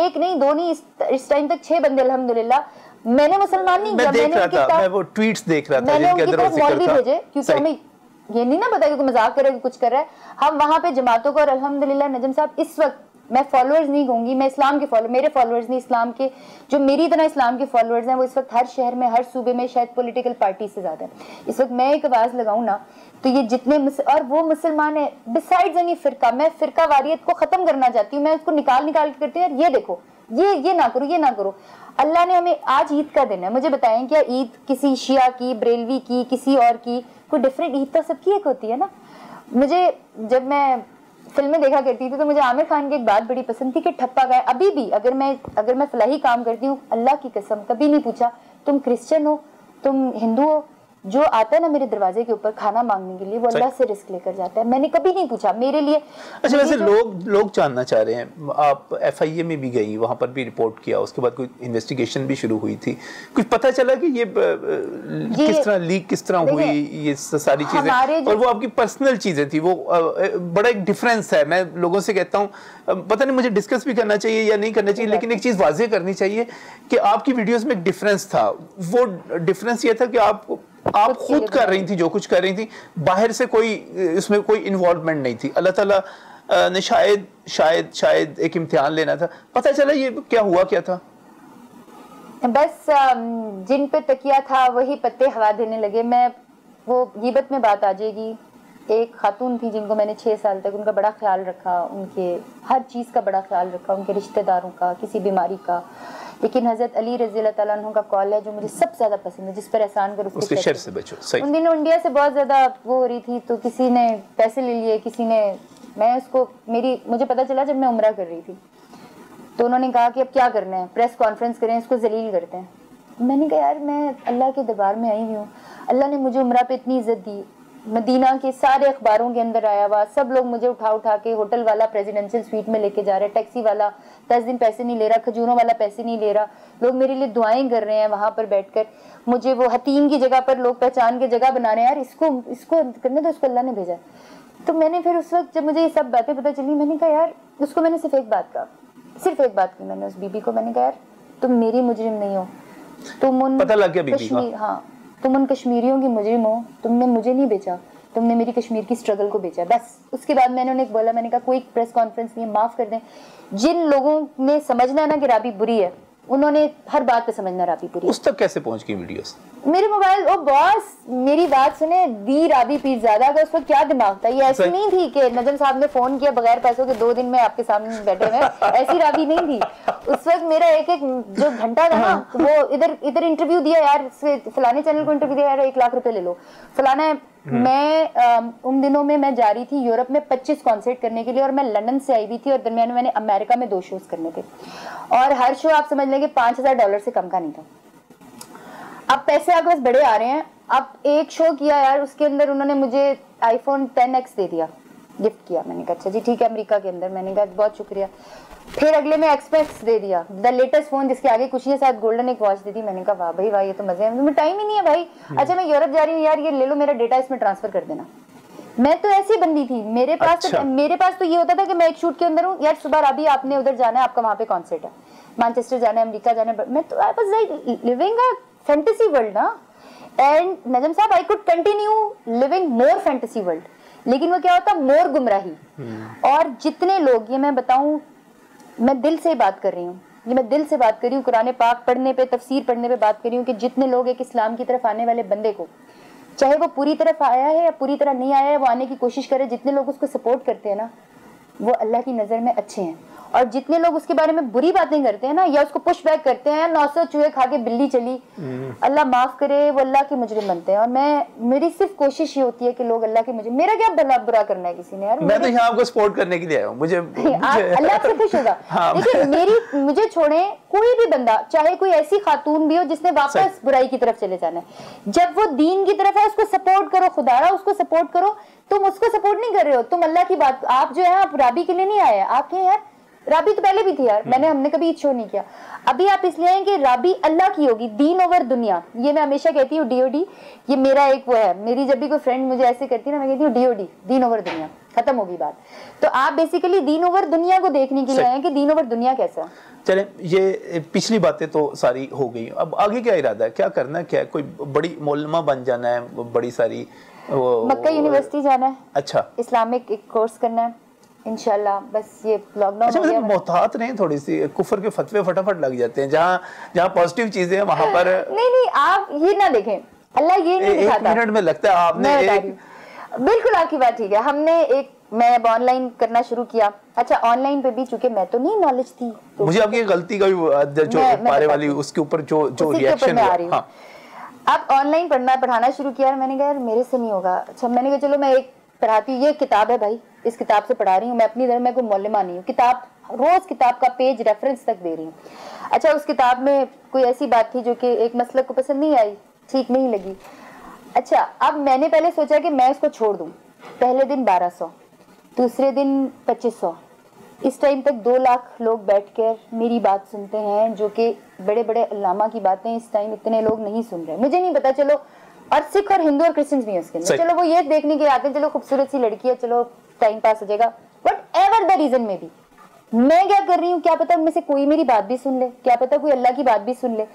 एक नहीं दो नहीं इस, टाइम तक छह बंदे अलहमदुल्ला मैंने मुसलमान नहीं किया मैंने उनकी मैं वो ट्वीट्स देख रहा था मैंने उनकी तरफ़ मौलवी भेजे क्योंकि हमें ये नहीं ना पता कि मज़ाक कर रहा है कुछ कर रहा है। हम वहाँ पे जमातों को और अल्हम्दुलिल्लाह नजम साहब इस वक्त मैं फॉलोअर्स नहीं कहूँगी मैं इस्लाम के फॉलो मेरे फॉलोअर्स नहीं, इस्लाम के, जो मेरी तरह इस्लाम के फॉलोअर्स हैं, वो इस वक्त हर शहर में, हर सूबे में शायद पॉलिटिकल पार्टी से ज़्यादा है। इस वक्त मैं एक आवाज़ लगाऊँ ना तो ये जितने और वो मुसलमान है डिसाइड एनी फिरका मैं फिरका वारियत को खत्म करना चाहती हूँ, मैं उसको निकाल निकाल के करती हूँ ये देखो, ये ये ना करो, ये ना करो। अल्लाह ने हमें आज ईद का दिन है, मुझे बताएँ क्या ईद किसी शिया की, ब्रेलवी की, किसी और की, कोई डिफरेंट ईद तो सबकी एक होती है ना? मुझे, जब मैं फ़िल्में देखा करती थी तो मुझे आमिर खान की एक बात बड़ी पसंद थी कि ठप्पा गाय। अभी भी, अगर मैं अगर मैं फलाही काम करती हूँ, अल्लाह की कसम, कभी नहीं पूछा, तुम क्रिश्चियन हो, तुम हिंदू हो जो आता है ना मेरे दरवाजे के ऊपर खाना मांगने के लिए वो अल्लाह से रिस्क लेकर जाता है। मैंने कभी नहीं पूछा मेरे लिए। अच्छा वैसे लोग लोग जानना चाह रहे हैं आप एफआईए में भी गई वहाँ पर भी रिपोर्ट किया उसके बाद कोई इन्वेस्टिगेशन भी शुरू हुई थी। कुछ पता चला कि ये, ये किस तरह लीक किस तरह हुई ये सारी चीज़ें? और वो आपकी पर्सनल चीज़ें थी वो बड़ा एक डिफरेंस है। मैं लोगों से कहता हूँ पता नहीं मुझे डिस्कस भी करना चाहिए या नहीं करना चाहिए लेकिन एक चीज़ वाजे करनी चाहिए कि आपकी वीडियोस में एक डिफरेंस था। वो डिफरेंस ये था कि आप आप खुद कर रही थी जो कुछ कर रही थी बाहर से कोई इसमें कोई इन्वॉल्वमेंट नहीं थी। अल्लाह ताला ने शायद शायद शायद एक इम्तिहान लेना था। पता चला ये क्या हुआ क्या था? बस जिन पे तकिया था वही पत्ते हवा देने लगे। मैं वो गिबत में बात आ जाएगी। एक खातून थी जिनको मैंने छह साल तक उनका बड़ा ख्याल रखा उनके हर चीज़ का बड़ा ख्याल रखा उनके रिश्तेदारों का किसी बीमारी का। लेकिन हज़रत अली रज़ी अल्लाह का कॉल है जो मुझे सबसे ज़्यादा पसंद है जिस पर एहसान कर उसके शर से बचो सही। उन दिनों इंडिया से बहुत ज़्यादा वो हो रही थी तो किसी ने पैसे ले लिए किसी ने मैं उसको मेरी मुझे पता चला जब मैं उम्र कर रही थी। तो उन्होंने कहा कि अब क्या करना है प्रेस कॉन्फ्रेंस करें इसको जलील करते हैं। मैंने कहा यार मैं अल्लाह के दरबार में आई हुई हूँ। अल्लाह ने मुझे उम्र पे इतनी इज़्ज़त दी मदीना के सारे अखबारों के अंदर आया हुआ सब लोग मुझे उठा उठा के होटल वाला प्रेसिडेंशियल स्वीट में लेके जा रहे हैं टैक्सी वाला दस दिन पैसे नहीं ले रहा खजूरों वाला पैसे नहीं ले रहा। लोग मेरे लिए दुआएँ कर रहे हैं वहाँ पर बैठकर। मुझे वो हतीम की जगह पर लोग पहचान के जगह बना रहे हैं यार इसको इसको करने तो इसको अल्लाह ने भेजा तो मैंने फिर उस वक्त जब मुझे ये सब बातें पता चली मैंने कहा यार उसको मैंने सिर्फ़ एक बात कहा सिर्फ़ एक बात की मैंने उस बीबी को मैंने कहा यार तुम मेरी मुजरिम नहीं हो। तुम उन पता लग गया बीबी हाँ तुम उन कश्मीरियों की मुजरिम हो, तुमने मुझे नहीं बेचा, तुमने मेरी कश्मीर की स्ट्रगल को बेचा। बस, उसके बाद मैंने उन्हें बोला, मैंने कहा, कोई प्रेस कॉन्फ्रेंस नहीं माफ़ कर दें। जिन लोगों ने समझना है ना कि राबी बुरी है उन्होंने हर बात पे समझना राबी पूरी। उस तक कैसे पहुँच गई वीडियोस? मेरे मोबाइल ओ बॉस मेरी बात सुने दी राबी पीर ज़्यादा का उसको क्या दिमाग था? ये ऐसी नहीं थी कि नजम साहब ने फ़ोन किया बगैर पैसों के दो दिन में आपके सामने बैठे हुए ऐसी राबी नहीं थी। उस वक्त मेरा एक एक जो घंटा था ना वो इधर इधर इंटरव्यू दिया यार फलाने चैनल को इंटरव्यू दिया यार एक लाख रुपए ले लो। फलाना हम्म। मैं उन दिनों में मैं जा रही थी यूरोप में 25 कॉन्सर्ट करने के लिए और मैं लंदन से आई हुई थी और दरमियान मैंने अमेरिका में दो शोज़ करने थे। और हर शो आप समझ लेंगे पाँच हज़ार डॉलर से कम का नहीं था। अब पैसे आपके पास बड़े आ रहे हैं। अब एक शो किया यार, उसके अंदर उन्होंने मुझे आईफोन टेन एक्स दे दिया। गिफ्ट किया मैंने कहा अच्छा जी, ठीक है, अमेरिका के अंदर। मैंने कहा, बहुत शुक्रिया। फिर अगले में एक्सप्रेस दे दिया। द लेटेस्ट फ़ोन जिसके आगे कुछ ही साथ गोल्डन एक वॉच दे दी। मैंने कहा वाह भाई वाह ये तो मज़े है। टाइम ही नहीं है भाई। हम्म। अच्छा मैं यूरोप जा रही हूँ यार ये ले लो मेरा डेटा इसमें ट्रांसफ़र कर देना। मैं तो ऐसी बंदी थी। मेरे पास तो- अच्छा। तो, मेरे पास तो ये होता था कि मैं एक शूट के अंदर हूँ। यार सुबह अभी आपने उधर जाना है आपका वहाँ पे कॉन्सर्ट है। मैनचेस्टर जाना है अमेरिका जाना है। मैं तो I was like living a fantasy world ना। एंड नजम साहब I could continue living more fantasy world लेकिन वो क्या होता? मोर गुमराही। और जितने लोग ये मैं बताऊँ मैं दिल से ही बात कर रही हूँ। ये मैं दिल से बात कर रही हूँ, कुरान पाक पढ़ने पे, तफसीर पढ़ने पे बात कर रही हूँ कि जितने लोग एक इस्लाम की तरफ़ आने वाले बंदे को, चाहे वो पूरी तरफ़ आया है या पूरी तरह नहीं आया है, वो आने की कोशिश करे जितने लोग उसको सपोर्ट करते हैं ना, वो अल्लाह की नज़र में अच्छे हैं। और जितने लोग उसके बारे में बुरी बातें करते हैं ना या उसको पुश बैक करते हैं नौ सौ चूहे खा के बिल्ली चली। हम्म। अल्लाह माफ़ करे वो अल्लाह के मुजरिम बनते हैं। और मैं मेरी सिर्फ़ कोशिश ये होती है कि लोग अल्लाह के मुझे मेरा क्या भला बुरा करना है किसी ने? यार मैं तो यहाँ आपको सपोर्ट करने के लिए आया हूँ। मुझे अल्लाह से खुश होगा। हाँ। देखिए मेरी मुझे छोड़े कोई भी बंदा चाहे कोई ऐसी खातून भी हो जिसने वापस बुराई की तरफ़ चले जाना है। जब वो दीन की तरफ़ है उसको सपोर्ट करो खुदारा उसको सपोर्ट करो तुम उसको सपोर्ट नहीं कर रहे हो। तुम अल्लाह की बात आप जो है आप राबी के लिए नहीं आए आप क्या यार राबी तो पहले भी थी यार मैंने हमने कभी शो नहीं किया। अभी आप इसलिए हैं कि राबी अल्लाह की होगी दीन ओवर दुनिया। ये मैं हमेशा कहती हूँ डीओडी ये मेरा एक वो है। मेरी जब भी कोई फ्रेंड मुझे ऐसे करती है ना मैं कहती हूँ डीओडी दीन ओवर दुनिया खत्म होगी बात। तो आप बेसिकली दीन ओवर दुनिया को देखने के लिए आए कि दीन ओवर दुनिया कैसा चले ये पिछली बातें तो सारी हो गई। अब आगे क्या इरादा है? क्या करना है? क्या कोई बड़ी मोलमा बन जाना है? बड़ी सारी मक्का यूनिवर्सिटी जाना है। अच्छा। इस्लामिक एक कोर्स करना है। इनशाला बस ये लॉकडाउन अच्छा मतलब मोहतात नहीं थोड़ी सी कुफर के फतवे फटाफट लग जाते हैं जहाँ जहाँ पॉजिटिव चीज़ें हैं वहाँ पर नहीं नहीं आप ये ना देखें। अल्लाह ये नहीं दिखाता एक मिनट में लगता है आपने एक बिल्कुल आपकी बात ठीक है। हमने एक मैं अब ऑनलाइन करना शुरू किया। अच्छा ऑनलाइन पे भी चूँकि मैं तो नहीं नॉलेज थी तो मुझे आपकी गलती का भी जो पारे वाली उसके ऊपर जो जो रिएक्शन हाँ। अब ऑनलाइन पढ़ना पढ़ाना शुरू किया मैंने कहा यार मेरे से नहीं होगा। अच्छा मैंने कहा चलो मैं एक पढ़ाती हूँ। ये किताब है भाई इस किताब से पढ़ा रही हूँ, मैं अपनी तरह मैं कोई मौलमा नहीं हूँ। किताब, रोज किताब का पेज रेफरेंस तक दे रही हूँ। अच्छा उस किताब में कोई ऐसी बात थी जो कि एक मसलक को पसंद नहीं आई? ठीक नहीं लगी। अच्छा अब मैंने पहले सोचा कि मैं उसको छोड़ दूँ। पहले दिन बारह सौ, दूसरे दिन पच्चीस सौ। इस टाइम तक दो लाख लोग बैठकर मेरी बात सुनते हैं, जो कि बड़े बड़े अलामा की बातें इस टाइम इतने लोग नहीं सुन रहे। मुझे नहीं पता, चलो और सिख और हिंदू और क्रिश्चियंस भी उसके अंदर। चलो वो ये देखने के आते हैं चलो खूबसूरत सी लड़की है चलो टाइम पास हो जाएगा। बट एवर द रीजन में भी मैं क्या कर रही हूँ? क्या पता उनमें से कोई मेरी बात भी सुन ले क्या पता कोई अल्लाह की बात भी सुन ले।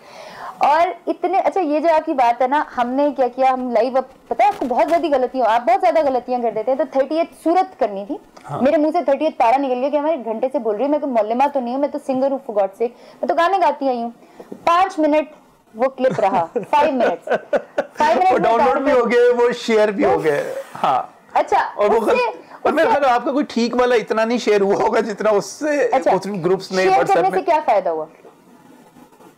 और इतने अच्छा ये जो आपकी बात है ना हमने क्या किया हम लाइव अब पता है आपको बहुत ज़्यादा गलतियाँ आप बहुत ज़्यादा गलतियाँ कर देते हैं तो थर्टी सूरत करनी थी। हाँ। मेरे मुँह से थर्टी पारा निकल गया कि हमारे घंटे से बोल रही हूँ मैं तो मोलमा तो नहीं हूँ मैं तो सिंगर हूँ गॉड से मैं तो गाने गाती आई हूँ। पाँच मिनट वो क्लिप रहा। Five minute five minute download भी हो गए वो शेयर भी हो गए। हाँ। अच्छा और वो और मेरे ख्याल आपका कोई ठीक वाला इतना नहीं शेयर हुआ होगा जितना उससे अच्छा, ग्रुप्स में शेयर करने से क्या फ़ायदा हुआ?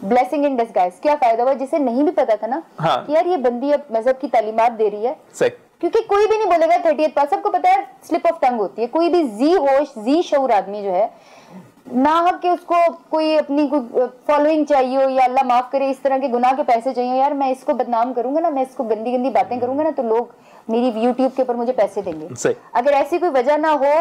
ब्लेसिंग इन डिसगाइज क्या फ़ायदा हुआ? जिसे नहीं भी पता था ना हाँ. कि यार ये बंदी अब मज़हब की तालीमात दे रही है। सही। क्योंकि कोई भी नहीं बोलेगा थर्टी पास। सबको पता है स्लिप ऑफ़ टंग होती है। कोई भी जी होश जी शऊर आदमी जो है ना के उसको कोई अपनी फॉलोइंग चाहिए हो या अल्लाह माफ़ करे इस तरह के गुनाह के पैसे चाहिए यार मैं इसको बदनाम करूँगा ना मैं इसको गंदी गंदी बातें करूँगा ना तो लोग मेरी यूट्यूब के ऊपर मुझे पैसे देंगे। अगर ऐसी कोई वजह ना हो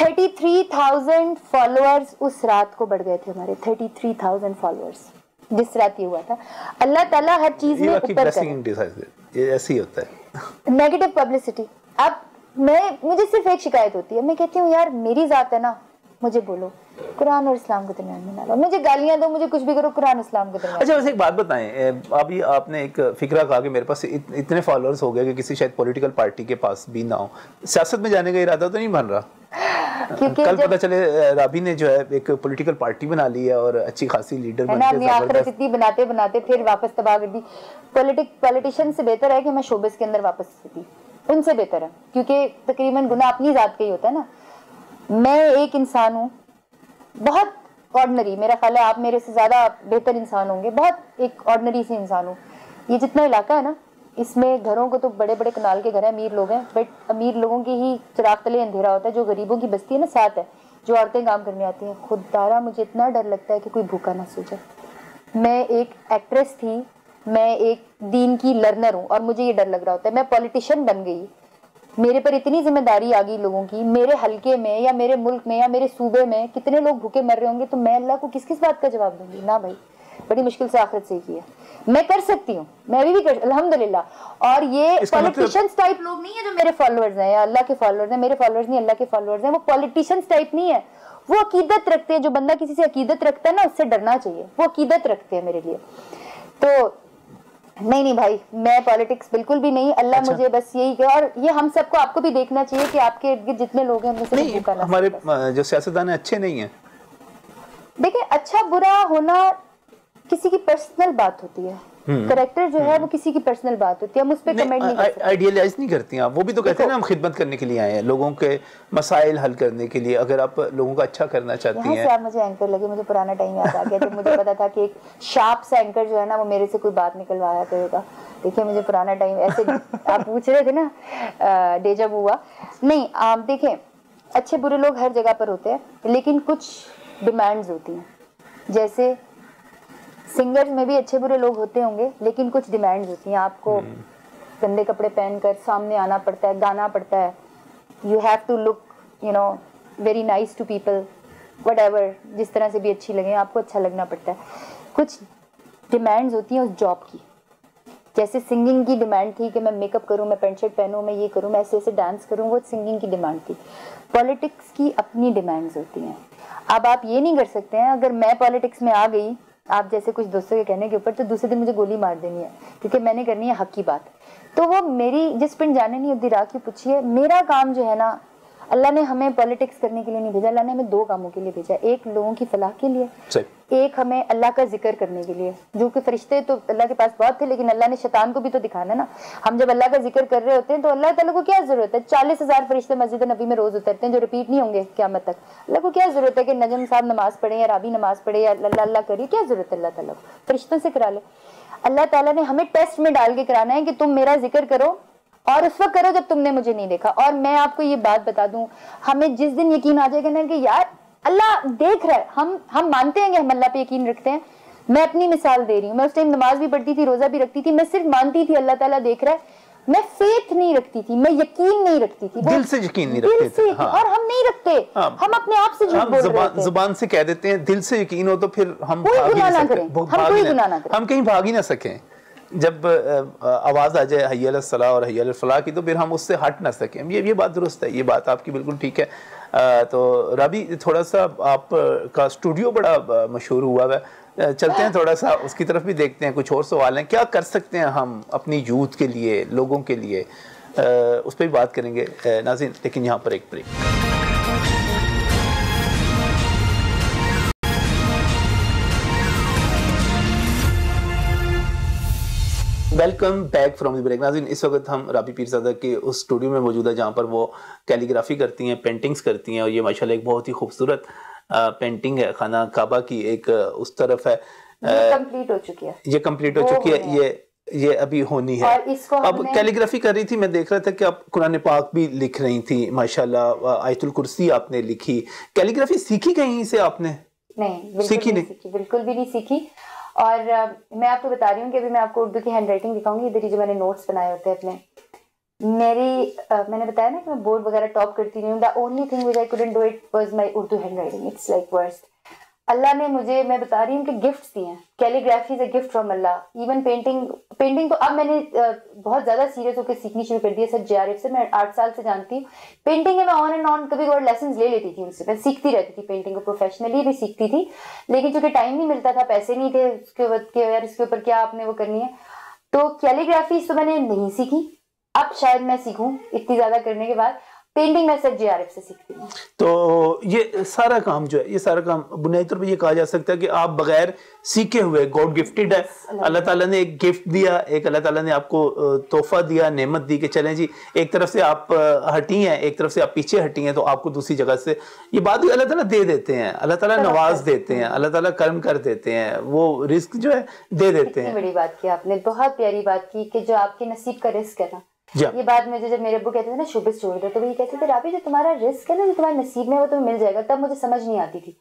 थर्टी थ्री थाउज़ेंड फॉलोअर्स उस रात को बढ़ गए थे हमारे थर्टी थ्री थाउज़ेंड फॉलोअर्स जिस रात ये हुआ था। अल्लाह ताला हर चीज़ में ऊपर करे। ऐसे ही होता है। नेगेटिव पब्लिसिटी अब मैं मुझे सिर्फ़ एक शिकायत होती है मैं कहती हूँ यार मेरी जात है ना मुझे बोलो। कुरान और इस्लाम के दरमियान में ना लो मुझे गालियाँ दो मुझे कुछ भी करो कुरान इस्लाम के दरमियान। अच्छा वैसे एक बात बताएँ अभी आपने एक फिक्रा कहा कि मेरे पास इत, इतने फॉलोअर्स हो गए कि किसी शायद पॉलिटिकल पार्टी के पास भी ना हो। सियासत में जाने का इरादा तो नहीं बन रहा? कल पता चले राबी ने जो है एक पॉलिटिकल पार्टी बना ली है और अच्छी खासी लीडर बन के आखिरत इतनी बनाते बनाते फिर वापस तबाह कर दी पॉलिटिक पॉलिटिशियन से बेहतर है कि मैं शोबिस के अंदर वापस थी उनसे बेहतर है क्योंकि तकरीबन गुना अपनी जात का ही होता है ना। मैं एक इंसान हूँ। बहुत ऑर्डनरी मेरा ख्याल है आप मेरे से ज़्यादा बेहतर इंसान होंगे। बहुत एक ऑर्डनरी सी इंसान हूँ। ये जितना इलाका है ना, इसमें घरों को तो बड़े बड़े कनाल के घर हैं, अमीर लोग हैं बट अमीर लोगों के ही चिराग तले अंधेरा होता है, जो गरीबों की बस्ती है ना, साथ है, जो औरतें काम करने आती हैं। खुद दारा मुझे इतना डर लगता है कि कोई भूखा ना सूझे मैं एक एक्ट्रेस थी, मैं एक दीन की लर्नर हूँ, और मुझे ये डर लग रहा होता है। मैं पॉलिटिशियन बन गई। मेरे पर इतनी ज़िम्मेदारी आ गई लोगों की मेरे हलके में या मेरे मुल्क में या मेरे सूबे में कितने लोग भूखे मर रहे होंगे तो मैं अल्लाह को किस किस बात का जवाब दूँगी? ना भाई बड़ी मुश्किल से आखिरत से किया मैं कर सकती हूँ मैं अभी भी कर अल्हम्दुलिल्लाह। और ये पॉलिटिशियंस मतलब... टाइप लोग नहीं है जो मेरे फॉलोअर्स हैं या अल्लाह के फॉलोअर्स हैं मेरे फॉलोअर्स नहीं अल्लाह के फॉलोअर्स हैं वो पॉलिटिशियंस टाइप नहीं है। वो अकीदत रखते हैं जो बंदा किसी से अकीदत रखता है ना उससे डरना चाहिए। वो अकीदत रखते हैं मेरे लिए। तो नहीं नहीं भाई मैं पॉलिटिक्स बिल्कुल भी नहीं अल्लाह अच्छा। मुझे बस यही कहे और ये हम सबको आपको भी देखना चाहिए कि आपके इर्द गिर्द जितने लोग हैं उनमें से नहीं हमारे जो सियासतदान है अच्छे नहीं है। देखिए अच्छा बुरा होना किसी की पर्सनल बात होती है। करेक्टर हम्म। जो है वो हम्म। किसी की पर्सनल बात होती है हम उस पर कमेंट नहीं कर आइडियलाइज नहीं करती हैं वो भी तो कहते हैं ना हम खिदमत करने के लिए आए हैं लोगों के मसाइल हल करने के लिए। अगर आप लोगों का अच्छा करना चाहती हैं। आप मुझे एंकर लगे मुझे पुराना टाइम याद आ गया जब मुझे पता था कि एक शार्प सा एंकर जो है ना वो मेरे से कोई बात निकलवाया करेगा। देखिए मुझे पुराना टाइम ऐसे आप पूछ रहे थे ना डेजब हुआ। नहीं आप देखें अच्छे बुरे लोग हर जगह पर होते हैं लेकिन कुछ डिमांड्स होती हैं। जैसे सिंगर्स में भी अच्छे बुरे लोग होते होंगे लेकिन कुछ डिमांड्स होती हैं। आपको हम्म। गंदे कपड़े पहनकर सामने आना पड़ता है गाना पड़ता है। You have to look you know very nice to people whatever जिस तरह से भी अच्छी लगे आपको अच्छा लगना पड़ता है। कुछ डिमांड्स होती हैं उस जॉब की। जैसे सिंगिंग की डिमांड थी कि मैं मेकअप करूँ मैं पेंट शर्ट पहनूं मैं ये करूँ मैं ऐसे ऐसे डांस करूँ वो सिंगिंग की डिमांड थी। पॉलिटिक्स की अपनी डिमांड्स होती हैं। अब आप ये नहीं कर सकते हैं अगर मैं पॉलिटिक्स में आ गई आप जैसे कुछ दोस्तों के कहने के ऊपर तो दूसरे दिन मुझे गोली मार देनी है, क्योंकि मैंने करनी है हक की बात। तो वो मेरी, जिस पिंड जाने नहीं होती राह की पूछिए मेरा काम जो है ना अल्लाह ने हमें पॉलिटिक्स करने के लिए नहीं भेजा अल्लाह ने हमें दो कामों के लिए भेजा एक लोगों की फलाह के लिए एक हमें अल्लाह का ज़िक्र करने के लिए। जो कि फरिश्ते तो अल्लाह के पास बहुत थे लेकिन अल्लाह ने शैतान को भी तो दिखाना ना। हम जब अल्लाह का ज़िक्र कर रहे होते हैं तो अल्लाह तला को क्या ज़रूरत है? चालीस हज़ार फरिश्ते मस्जिद नबी में रोज उतरते हैं जो रिपीट नहीं होंगे क्या तक। अल्लाह को क्या ज़रूरत है कि नजम साहब नमाज़ पढ़े या राबी नमाज़ पढ़े या अल्लाह अल्लाह करिए क्या ज़रूरत है अल्लाह तला को? फरिश्तों से करा ले। अल्लाह ताला ने हमें टेस्ट में डाल के कराना है कि तुम मेरा ज़िक्र करो और उस वक्त करो जब तुमने मुझे नहीं देखा। और मैं आपको ये बात बता दूँ हमें जिस दिन यकीन आ जाएगा ना कि यार अल्लाह देख रहा है हम हम मानते हैं कि हम अल्लाह पे यकीन रखते हैं। मैं अपनी मिसाल दे रही हूँ। मैं उस टाइम नमाज़ भी पढ़ती थी रोजा भी रखती थी। मैं सिर्फ़ मानती थी अल्लाह ताला देख रहा है। मैं फेथ नहीं रखती थी मैं यकीन नहीं रखती थी। दिल से यकीन नहीं रखते थे हाँ। और हम नहीं रखते। हाँ। हम अपने आप से झूठ बोल रहे ज़ुबान से कह देते हैं दिल से यकीन हो तो फिर हम कोई गुनाह ना करें। हम कोई गुनाह ना करें। हम कहीं भाग ही ना सकें। जब आवाज़ आ जाए हयल सलाह और हयल फलाह की तो फिर हम उससे हट ना सकें। ये ये बात दुरुस्त है, ये बात आपकी बिल्कुल ठीक है। तो रबी थोड़ा सा आप का स्टूडियो बड़ा मशहूर हुआ है। चलते हैं थोड़ा सा उसकी तरफ़ भी देखते हैं, कुछ और सवाल हैं। क्या कर सकते हैं हम अपनी यूथ के लिए, लोगों के लिए? उस पर भी बात करेंगे नाजिन लेकिन यहाँ पर एक break. Welcome back from break Nazin इस वक्त हम राबी पीरजादा के उस स्टूडियो में मौजूद है जहाँ पर वो कैलीग्राफी करती हैं पेंटिंग्स करती हैं और ये माशाल्लाह एक बहुत ही खूबसूरत पेंटिंग है। खाना काबा की एक उस तरफ़ है। कंप्लीट हो चुकी है। ये कंप्लीट हो चुकी है। ये ये अभी होनी है। अब कैलीग्राफी कर रही थी। मैं देख रहा था कि आप कुरान पाक भी लिख रही थी माशाल्लाह। आयतुल कुर्सी आपने लिखी। कैलीग्राफी सीखी कहीं से आपने? नहीं सीखी नहीं बिल्कुल भी नहीं सीखी। और मैं आपको बता रही हूँ कि अभी मैं आपको उर्दू की हैंड राइटिंग दिखाऊँगी। इधर ही जो मैंने नोट्स बनाए होते हैं अपने। मेरी uh, मैंने बताया ना कि मैं बोर्ड वगैरह टॉप करती रही हूँ। The only thing which I couldn't do it was my Urdu handwriting it's like worst Allah ने मुझे, मैं बता रही हूँ कि गिफ्ट दिए हैं। Calligraphy is a gift from Allah even painting painting तो अब मैंने बहुत ज़्यादा सीरियस होकर सीखनी शुरू कर दी है सर जे से, मैं आठ साल से जानती हूँ। पेंटिंग में ऑन एंड ऑन कभी कभी लेसन ले लेती थी उनसे। मैं सीखती रहती थी पेंटिंग को प्रोफेशनली भी सीखती थी, लेकिन चूँकि टाइम नहीं मिलता था, पैसे नहीं थे उसके यार इसके ऊपर क्या आपने वो करनी है तो कैलीग्राफी तो मैंने नहीं सीखी। अब शायद मैं सीखूं इतनी ज़्यादा करने के बाद। पेंटिंग मैं सर जेआरएफ से सीखती हूँ। तो ये सारा काम जो है ये सारा काम बुनियादी तौर पर ये कहा जा सकता है कि आप बगैर सीखे हुए गॉड गिफ्टेड है। अल्लाह ताला ने एक गिफ्ट दिया एक अल्लाह ताला ने आपको तोहफा दिया नेमत दी कि चलें जी एक तरफ़ से आप हटी हैं एक तरफ़ से आप पीछे हटी हैं तो आपको दूसरी जगह से ये बात भी अल्लाह ताला दे देते हैं। अल्लाह ताला नवाज़ देते हैं अल्लाह ताला कर्म कर देते हैं वो रिस्क जो है दे देते हैं। बड़ी बात की आपने बहुत प्यारी बात की कि जो आपके नसीब का रिस्क है ना ये बात मुझे जब मेरे अबू कहते थे ना शुभ छोड़ दो तो वो ये कहते थे राबी जो तुम्हारा रिस्क है ना जो तुम्हारे नसीब में वो तुम्हें मिल जाएगा। तब मुझे समझ नहीं आती थी।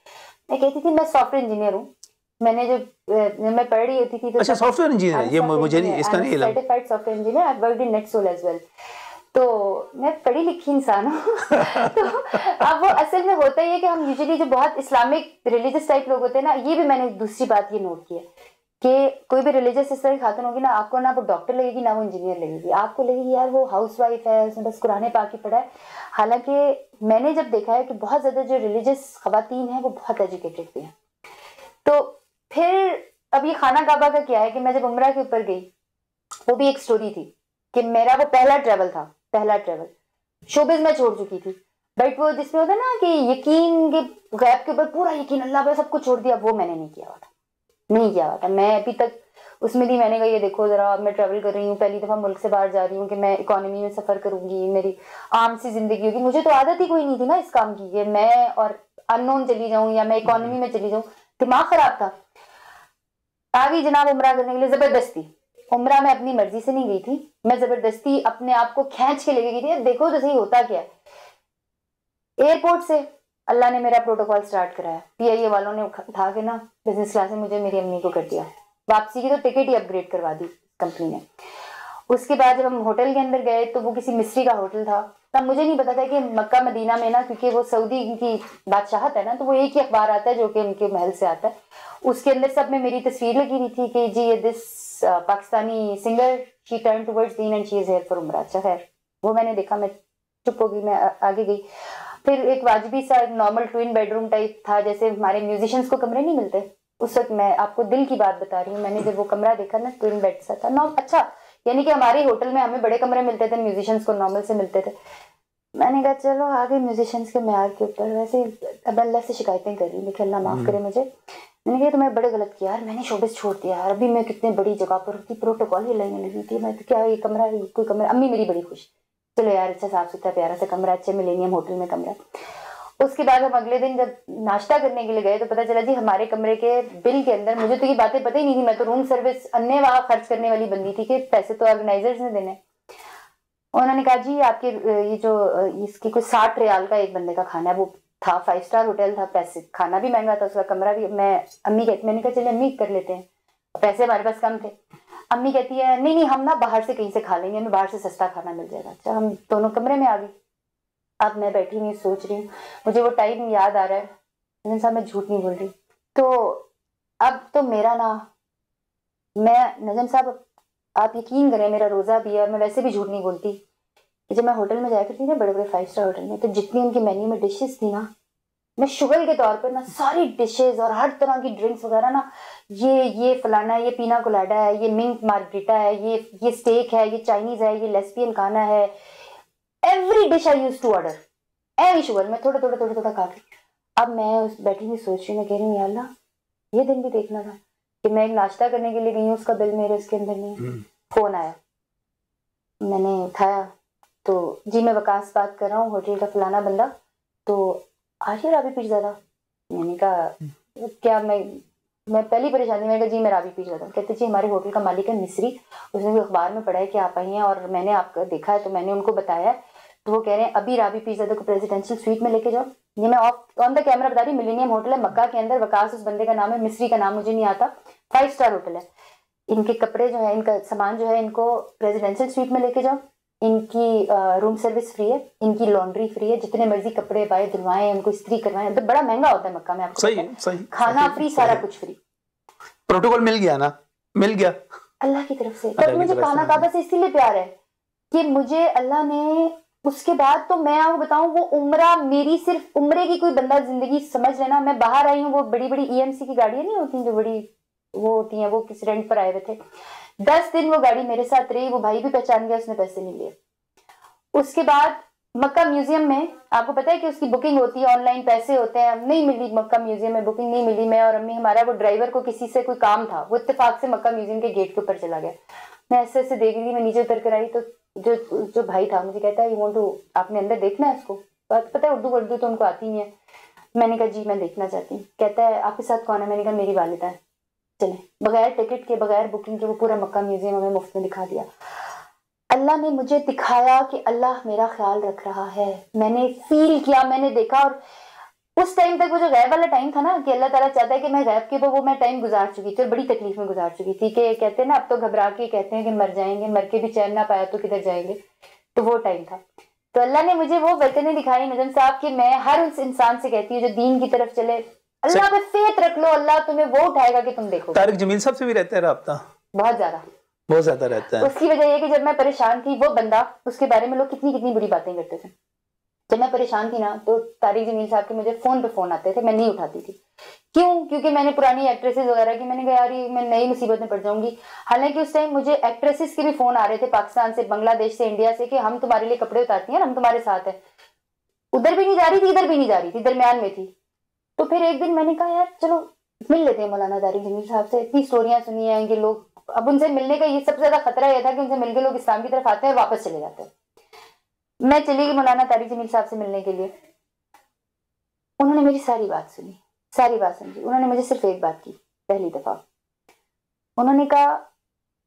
मैं कहती थी मैं सॉफ्टवेयर इंजीनियर हूँ। मैंने जो मैं पढ़ रही होती थी तो अच्छा सॉफ्टवेयर इंजीनियर ये मुझे नहीं इसका नहीं certified software engineer I worked in Netsol as well तो मैं पढ़ी लिखी इंसान हूँ। तो अब वो असल में होता ही है कि हम यूजुअली जो बहुत इस्लामिक रिलीजियस टाइप लोग होते हैं ना ये भी मैंने दूसरी बात ये नोट की है। कि कोई भी रिलीजियस इस तरह की खातन होगी ना, आपको ना वो डॉक्टर लगेगी, ना वो इंजीनियर लगेगी। आपको लगेगी, यार, वो हाउस वाइफ है, उसने बस कुराने पाक ही पढ़ा है। हालाँकि मैंने जब देखा है कि बहुत ज़्यादा जो रिलीजियस खातन हैं, वो बहुत एजुकेटेड भी हैं। तो फिर अब ये खाना काबा का क्या है कि मैं जब उम्र के ऊपर गई, वो भी एक स्टोरी थी कि मेरा वो पहला ट्रेवल था, पहला ट्रेवल शोबिज में छोड़ चुकी थी। बट वो जिसमें होता ना कि यकीन के गैप के ऊपर पूरा यकीन, अल्लाह पर सब कुछ छोड़ दिया, वो मैंने नहीं किया हुआ था। नहीं किया हुआ था मैं अभी तक उसमें भी मैंने कहा, ये देखो जरा, अब मैं ट्रेवल कर रही हूँ, पहली दफ़ा मुल्क से बाहर जा रही हूँ कि मैं इकोनॉमी में सफ़र करूँगी, मेरी आम सी ज़िंदगी होगी। मुझे तो आदत ही कोई नहीं थी ना इस काम की, कि मैं और अननोन चली जाऊँ या मैं इकोनॉमी में चली जाऊँ। दिमाग खराब था। आ गई जनाब उम्र करने के लिए ज़बरदस्ती। उम्र मैं अपनी मर्ज़ी से नहीं गई थी। मैं ज़बरदस्ती अपने आप को खींच के लेके गई थी देखो तो सही होता क्या एयरपोर्ट से अल्लाह ने मेरा प्रोटोकॉल स्टार्ट कराया। पीआईए वालों ने उठा के ना बिज़नेस क्लास में मुझे मेरी अम्मी को कर दिया। वापसी की तो टिकट ही अपग्रेड करवा दी कंपनी ने। उसके बाद जब हम होटल के अंदर गए तो वो किसी मिस्त्री का होटल था। तब मुझे नहीं पता था कि मक्का, मदीना में ना, क्योंकि वो सऊदी की बादशाहत है ना तो वो एक ही अखबार आता है जो कि उनके महल से आता है। उसके अंदर सब में मेरी तस्वीर लगी हुई थी कि जी, ये this Pakistani singer she turn towards Deen and she is here for उम्र अच्छा खैर, वो मैंने देखा, मैं चुप हो गई, मैं आगे गई। फिर एक वाजबी सा नॉर्मल ट्विन बेडरूम टाइप था जैसे हमारे म्यूजिशियंस को कमरे नहीं मिलते। उस वक्त मैं आपको दिल की बात बता रही हूँ मैंने जब वो कमरा देखा ना ट्विन बेड सा था नॉर्म अच्छा यानी कि हमारे होटल में हमें बड़े कमरे मिलते थे म्यूजिशियंस को नॉर्मल से मिलते थे। मैंने कहा चलो आगे म्यूजिशियंस के म्यार के ऊपर वैसे अब अल्लाह से शिकायतें कर रही थी अल्लाह माफ़ हम्म। करे मुझे। मैंने कहा तुम्हें बड़े गलत किया यार मैंने शोबिस छोड़ दिया यार अभी मैं कितने बड़ी जगह पर थी प्रोटोकॉल ही लगने लगी थी मैं तो क्या ये कमरा कोई कमरा अम्मी मेरी बड़ी खुश। चलो यार अच्छा साफ़ सुथरा प्यारा सा कमरा अच्छे मिलेनियम होटल में कमरा उसके बाद हम अगले दिन जब नाश्ता करने के लिए गए तो पता चला जी, हमारे कमरे के बिल के अंदर, मुझे तो ये बातें पता ही नहीं थी, मैं तो रूम सर्विस अन्य वहाँ खर्च करने वाली बंदी थी कि पैसे तो ऑर्गेनाइजर्स ने देने। उन्होंने कहा जी, आपके, ये जो, इसकी कुछ साठ रियाल का एक बंदे का खाना है, वो था फाइव स्टार होटल था, पैसे, खाना भी महँगा था, उसका कमरा भी, मैं, अम्मी कहती मैंने कहा, चलिए अम्मी कर लेते हैं। पैसे हमारे पास कम थे। अम्मी कहती है, नहीं नहीं, हम ना बाहर से कहीं से खा लेंगे, हमें बाहर से सस्ता खाना मिल जाएगा। अच्छा हम दोनों कमरे में आ गए अब मैं बैठी नहीं सोच रही हूँ। मुझे वो टाइम याद आ रहा है। साहब मैं झूठ नहीं बोल रही। तो अब तो मेरा ना, मैं, नजम साहब, आप यकीन करें, मेरा रोज़ा भी है मैं वैसे भी झूठ नहीं बोलती। जब मैं होटल में जाया करती ना बड़े बड़े फाइव स्टार होटल में तो जितनी उनकी मेन्यू में डिशेस थी ना मैं शुगर के तौर पर ना सारी डिशेस और हर तरह की ड्रिंक्स वगैरह ना ये ये फलाना है ये पीना कोलाडा है ये मिंक मार्गरीटा है ये ये स्टेक है ये चाइनीज़ है ये लेस्बियन खाना है। Every dish I use to order every sugar मैं थोड़ा थोड़ा थोड़ा थोड़ा खा के। अब मैं उस बैठी हुई सोच रही मैं कह रही हूँ यार ये दिन भी देखना था कि मैं एक नाश्ता करने के लिए गई हूँ उसका बिल मेरे उसके अंदर नहीं फ़ोन हम्म। आया। मैंने उठाया तो जी मैं वकास बात कर रहा हूँ होटल का फलाना बंदा तो आज राबी पीर ज़्यादा। मैंने कहा, क्या मैं मैं पहली परेशानी, मैंने कहा, जी, मैं राबी पीर ज़्यादा। कहते, जी, हमारे होटल का मालिक है, मिस्री। उसने भी अखबार में पढ़ा है कि आप आई हैं और मैंने आपका देखा है तो मैंने उनको बताया है। तो वो कह रहे हैं, अभी राबी पीर ज़्यादा को प्रेसिडेंशियल स्वीट में लेके जाओ। ये मैं ऑफ़ ऑन द कैमरा बता रही मिलीनियम होटल है, मक्का के अंदर वकास उस बंदे का नाम है, मिस्री का नाम मुझे नहीं आता। फाइव स्टार होटल है। इनके कपड़े जो है, इनका सामान जो है, इनको प्रेसिडेंशियल स्वीट में लेके जाओ। इनकी रूम सर्विस फ्री है इनकी लॉन्ड्री फ्री है जितने मर्ज़ी कपड़े पाए धुलवाए उनको स्त्री करवाए। तो बड़ा महँगा होता है मक्का में आपको सही सही खाना फ्री सारा कुछ फ्री प्रोटोकॉल मिल गया ना? मिल गया। अल्लाह की तरफ़ से। पर मुझे खाना काबा से इसीलिए प्यार है कि मुझे अल्लाह ने उसके बाद तो मैं आपको बताऊँ वो उम्र मेरी सिर्फ़ उम्रे की कोई बंदा ज़िंदगी समझ लेना। मैं बाहर आई हूँ वो बड़ी बड़ी ईएमसी की गाड़ियाँ नहीं होती जो बड़ी वो होती हैं, वो किस रेंट पर आए हुए थे। दस दिन वो गाड़ी मेरे साथ रही, वो भाई भी पहचान गया, उसने पैसे नहीं लिए। उसके बाद मक्का म्यूज़ियम में, आपको पता है कि उसकी बुकिंग होती है ऑनलाइन पैसे होते हैं, नहीं मिली मक्का म्यूज़ियम में बुकिंग नहीं मिली मैं और अम्मी हमारा, वो ड्राइवर को किसी से कोई काम था, वो इतफाक से मक्का म्यूज़ियम के गेट के ऊपर चला गया। मैं ऐसे ऐसे देख रही मैं नीचे उतर कर आई तो जो जो भाई था, मुझे कहता है यू वांट टू आपने अंदर देखना है उसको बात, पता है, उर्दू उर्दू तो उनको आती नहीं है। मैंने कहा, जी, मैं देखना चाहती हूँ। कहता है, आपके साथ कौन है? मैंने कहा, मेरी वालिदा है। चले, बगैर टिकट के, बगैर बुकिंग के, वो पूरा मक्का म्यूज़ियम हमें मुफ़्त में दिखा दिया। अल्लाह ने मुझे दिखाया कि अल्लाह मेरा ख्याल रख रहा है। मैंने फील किया, मैंने देखा और उस टाइम तक वो जो गैब वाला टाइम था ना, कि अल्लाह ताला चाहता है कि मैं गैब के वो मैं टाइम गुजार चुकी थी और बड़ी तकलीफ़ में गुजार चुकी थी कि कहते हैं ना, अब तो घबरा के कहते हैं कि मर जाएँगे, मर के भी चैन ना पाया तो किधर जाएँगे? तो वो टाइम था। तो अल्लाह ने मुझे वो बरकतें दिखाई नजम साहब कि मैं हर उस इंसान से कहती हूँ जो दीन की तरफ़ चले अल्लाह पे फेत रख लो अल्लाह तुम्हें वो उठाएगा कि तुम देखो तारिक जमील साहब से भी रहता है रहा बहुत ज़्यादा। बहुत ज़्यादा रहता है। उसकी वजह यह कि जब मैं परेशान थी वो बंदा उसके बारे में लोग कितनी कितनी बुरी बातें करते थे। जब मैं परेशान थी ना तो तारिक जमील साहब के मुझे फ़ोन पे फ़ोन आते थे मैं नहीं उठाती थी। क्यों? क्योंकि मैंने पुरानी एक्ट्रेसेस वगैरह की मैंने कहा यार ये मैं नई मुसीबत में पड़ जाऊँगी। हालाँकि उस टाइम मुझे एक्ट्रेसेस के भी फ़ोन आ रहे थे पाकिस्तान से बांग्लादेश से इंडिया से कि हम तुम्हारे लिए कपड़े उतारती हैं हम तुम्हारे साथ है। उधर भी नहीं जा रही थी इधर भी नहीं जा रही थी दरमियान में थी। तो फिर एक दिन मैंने कहा, यार, चलो, मिल लेते हैं मौलाना तारिक जमील साहब से। इतनी स्टोरियाँ सुनी है कि लोग अब उनसे मिलने का ये सबसे ज़्यादा खतरा यह था कि उनसे मिलकर लोग इस्लाम की तरफ़ आते हैं और वापस चले जाते हैं। मैं चली गई मौलाना तारिक जमील साहब से मिलने के लिए। उन्होंने मेरी सारी बात सुनी, सारी बात समझी। उन्होंने मुझे सिर्फ़ एक बात की, पहली दफ़ा। उन्होंने कहा,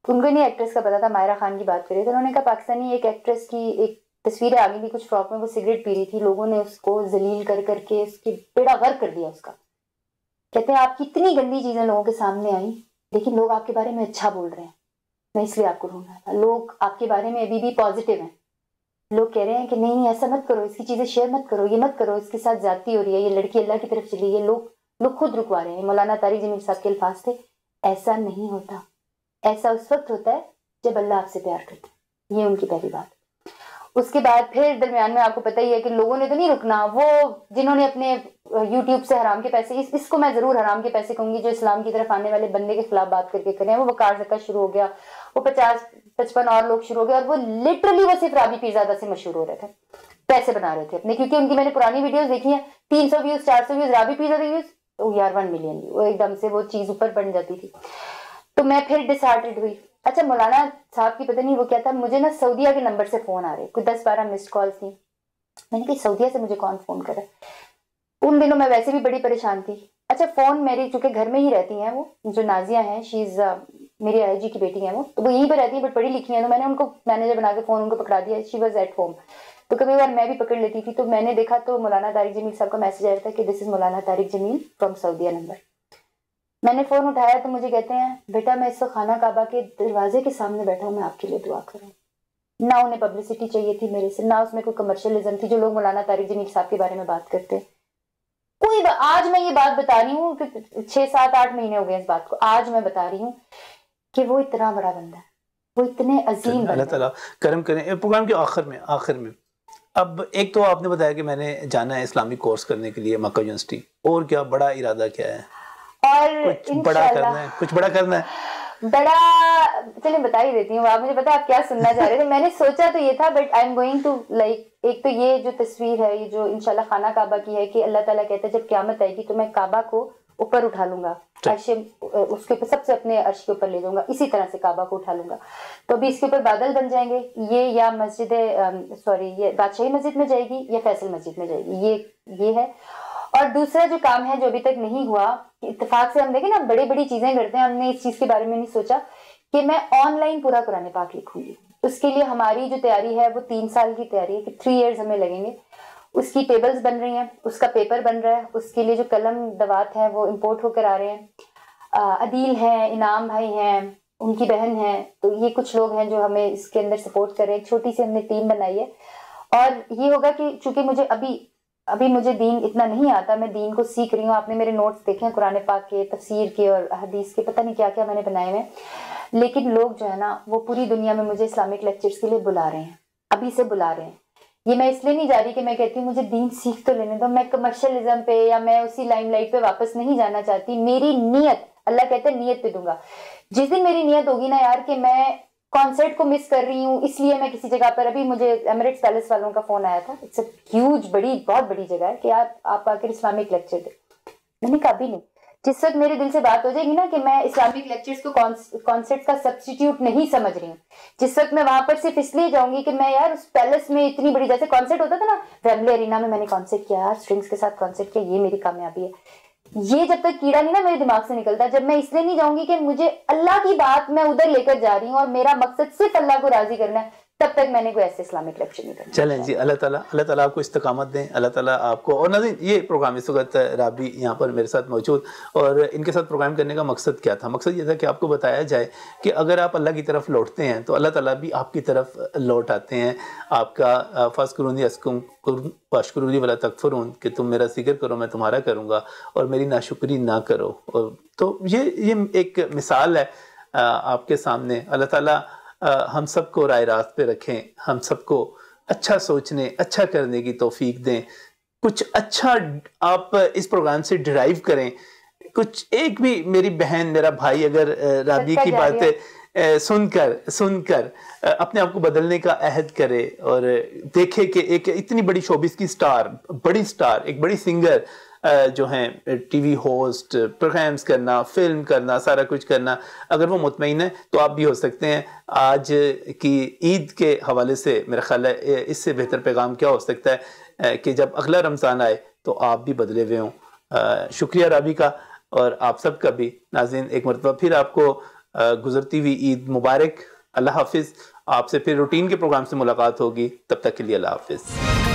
उनको नहीं एक्ट्रेस का पता था, मायरा खान की बात करी। तो उन्होंने कहा, पाकिस्तानी एक एक्ट्रेस की एक तस्वीरें आ गई थी कुछ फ्रॉक में वो सिगरेट पी रही थी, लोगों ने उसको जलील कर करके उसकी बेड़ा गर्क कर दिया उसका। कहते हैं आपकी इतनी गंदी चीज़ें लोगों के सामने आई, लेकिन लोग आपके बारे में अच्छा बोल रहे हैं। मैं इसलिए आपको ढूंढ था। लोग आपके बारे में अभी भी पॉजिटिव हैं। लोग कह रहे हैं कि नहीं, ऐसा मत करो, इसकी चीज़ें शेयर मत करो, ये मत करो, इसके साथ जाती हो रही है, ये लड़की अल्लाह की तरफ़ चली है लोग लोग खुद रुकवा रहे हैं। मौलाना तारिक जमीर साहब के अल्फाज थे, ऐसा नहीं होता। ऐसा उस वक्त होता है जब अल्लाह आपसे प्यार करता है। ये उनकी पहली बात। उसके बाद फिर दरमियान में आपको पता ही है कि लोगों ने तो नहीं रुकना वो जिन्होंने अपने यूट्यूब से हराम के पैसे इस, इसको मैं ज़रूर हराम के पैसे कहूँगी जो इस्लाम की तरफ़ आने वाले बंदे के खिलाफ बात करके करें वो वकार जका शुरू हो गया वो पचास पचपन और लोग शुरू हो गए और वो लिटरली वो सिर्फ़ राबी पीजादा से मशहूर हो रहे थे पैसे बना रहे थे अपने क्योंकि उनकी मैंने पुरानी वीडियोस देखी है तीन सौ व्यूज़ चार सौ व्यूज़ राबी पीजा व्यूज़ तो यार वन मिलियन एकदम से वो चीज़ ऊपर बन जाती थी। तो मैं फिर डिसहार्टेड हुई। अच्छा मौलाना साहब की पता नहीं वो क्या था? मुझे ना सऊदिया के नंबर से फ़ोन आ रहे। कुछ दस बारह मिस्ड कॉल थी। मैंने कहा, सऊदिया से मुझे कौन फ़ोन करा? उन दिनों मैं वैसे भी बड़ी परेशान थी। अच्छा फ़ोन मेरी, चूँकि घर में ही रहती हैं वो, जो नाजिया हैं शीज मेरी आई जी की बेटी है वो तो वो यहीं पर रहती है बट पढ़ी लिखी है तो मैंने उनको मैनेजर बना के फ़ोन उनको पकड़ा दिया। शी वॉज़ एट होम तो कभी बार मैं भी पकड़ लेती थी तो मैंने देखा तो मौलाना तारिक जमील साहब का मैसेज आया था कि this is Maulana Tariq Jameel from सऊदिया number मैंने फ़ोन उठाया तो मुझे कहते हैं बेटा मैं इस खाना काबा के दरवाजे के सामने बैठा हूँ मैं आपके लिए दुआ करूँ। ना उन्हें पब्लिसिटी चाहिए थी मेरे से ना उसमें कोई कमर्शियलिज्म थी जो लोग मौलाना तारिक जमील साहब के बारे में बात करते। कोई आज मैं ये बात बता रही हूँ कि छह सात आठ महीने हो गए इस बात को। आज मैं बता रही हूँ कि वो इतना बड़ा बंदा है वो इतने अजीम अल्लाह ताला करम करें। प्रोग्राम के आखिर में आखिर में अब एक तो आपने बताया कि मैंने जाना है इस्लामिक कोर्स करने के लिए मक्का यूनिवर्सिटी और क्या बड़ा इरादा क्या है? और कुछ बड़ा करना है कुछ बड़ा करना है। बड़ा चलिए बता ही देती हूँ आप मुझे पता आप क्या सुनना चाह रहे थे? मैंने सोचा तो ये था but I am going to like एक तो ये जो तस्वीर है ये जो इंशाल्लाह खाना काबा की है कि अल्लाह ताला कहता है जब क्यामत आएगी तो मैं काबा को ऊपर उठा लूँगा। अर्श उसके ऊपर सबसे अपने अर्श के ऊपर ले जाऊँगा इसी तरह से काबा को उठा लूँगा। तो अभी इसके ऊपर बादल बन जाएँगे ये या मस्जिद सॉरी ये बादशाही मस्जिद में जाएगी या फैसल मस्जिद में जाएगी ये ये है। और दूसरा जो काम है, जो अभी तक नहीं हुआ इतफाक से हम देखें ना बड़ी बड़ी चीज़ें करते हैं, हमने इस चीज़ के बारे में नहीं सोचा कि मैं ऑनलाइन पूरा कुरान पाक लिखूँगी उसके लिए हमारी जो तैयारी है, वो तीन साल की तैयारी है कि थ्री इयर्स हमें लगेंगे। उसकी टेबल्स बन रही हैं, उसका पेपर बन रहा है, उसके लिए जो कलम, दवात है, वो इम्पोर्ट होकर आ रहे हैं। अदील हैं, इनाम भाई हैं, उनकी बहन है तो ये कुछ लोग हैं जो हमें इसके अंदर सपोर्ट कर रहे हैं। छोटी सी हमने टीम बनाई है। और ये होगा कि चूँकि मुझे अभी अभी मुझे दीन इतना नहीं आता, मैं दीन को सीख रही हूँ। आपने मेरे नोट्स देखे हैं, कुरान पाक के, तफसीर के और हदीस के, पता नहीं क्या क्या मैंने बनाए हुए लेकिन लोग जो है ना, वो पूरी दुनिया में मुझे इस्लामिक लेक्चर्स के लिए बुला रहे हैं, अभी से बुला रहे हैं। ये मैं इसलिए नहीं जा रही कि मैं कहती हूँ, मुझे दीन सीख तो लेने दो। मैं कमर्शलिज्म पे या मैं उसी लाइमलाइट पे वापस नहीं जाना चाहती। मेरी नीयत, अल्लाह कहते हैं, नीयत पे दूँगा। जिस दिन मेरी नीयत होगी ना यार कि मैं कॉन्सर्ट को मिस कर रही हूँ, इसलिए मैं किसी जगह पर, अभी मुझे एमरेट्स पैलेस वालों का फ़ोन आया था। इट्स ह्यूज बड़ी, बहुत बड़ी जगह है कि आप आप आकर इस्लामिक लेक्चर दे। मैंने कहा भी नहीं। जिस वक्त मेरे दिल से बात हो जाएगी ना कि मैं इस्लामिक लेक्चर्स को कॉन्सेप्ट का सब्सटीट्यूट नहीं समझ रही हूँ। जिस वक्त मैं वहाँ पर सिर्फ़ इसलिए जाऊँगी कि मैं यार उस पैलेस में इतनी बड़ी, जैसे कॉन्सर्ट होता था ना फैमिली अरीना में मैंने कॉन्सर्ट किया, यार स्ट्रिंग्स के साथ कॉन्सर्ट किया, ये मेरी कामयाबी है। ये जब तक कीड़ा नहीं ना मेरे दिमाग से निकलता, जब मैं इसलिए नहीं जाऊँगी कि मुझे अल्लाह की बात मैं उधर लेकर जा रही हूँ और मेरा मकसद सिर्फ़ अल्लाह को राज़ी करना है तब तक मैंने कोई ऐसे इस्लामिक लेक्चर नहीं करना चलें जी अल्लाह ताला अल्लाह ताला आपको इस्तकामत दें अल्लाह ताला आपको और नजीन ये प्रोग्राम इस वक्त राबी यहाँ पर मेरे साथ मौजूद और इनके साथ प्रोग्राम करने का मकसद क्या था? मकसद ये था कि आपको बताया जाए कि अगर आप अल्लाह की तरफ़ लौटते हैं तो अल्लाह ताला भी आपकी तरफ़ लौट आते हैं। आपका फ़र्ज़ असकुम वाशकरूनी वाला तकफरून कि तुम मेरा ज़िक्र करो मैं तुम्हारा करूँगा और मेरी नाशुक्री ना करो। और तो ये ये एक मिसाल है आपके सामने। अल्लाह ताला हम सबको राय रास्त पे रखें हम सबको अच्छा सोचने अच्छा करने की तोफीक दें। कुछ अच्छा आप इस प्रोग्राम से ड्राइव करें। कुछ एक भी मेरी बहन मेरा भाई अगर राबी की बात सुनकर सुनकर अपने आप को बदलने का अहद करे और देखे कि एक इतनी बड़ी शोबिस की स्टार बड़ी स्टार एक बड़ी सिंगर जो हैं, टीवी होस्ट, प्रोग्राम्स करना, फ़िल्म करना, सारा कुछ करना, अगर वो मुतमिन है तो आप भी हो सकते हैं। आज की ईद के हवाले से मेरा ख्याल है इससे बेहतर पैगाम क्या हो सकता है कि जब अगला रमज़ान आए तो आप भी बदले हुए हों। शुक्रिया राबी का, और आप सब का भी। नाजिन एक मरतबा फिर आपको गुजरती हुई ईद मुबारक। अल्लाह हाफिज़। आपसे फिर रूटीन के प्रोग्राम से मुलाकात होगी। तब तक के लिए अल्लाह हाफिज़।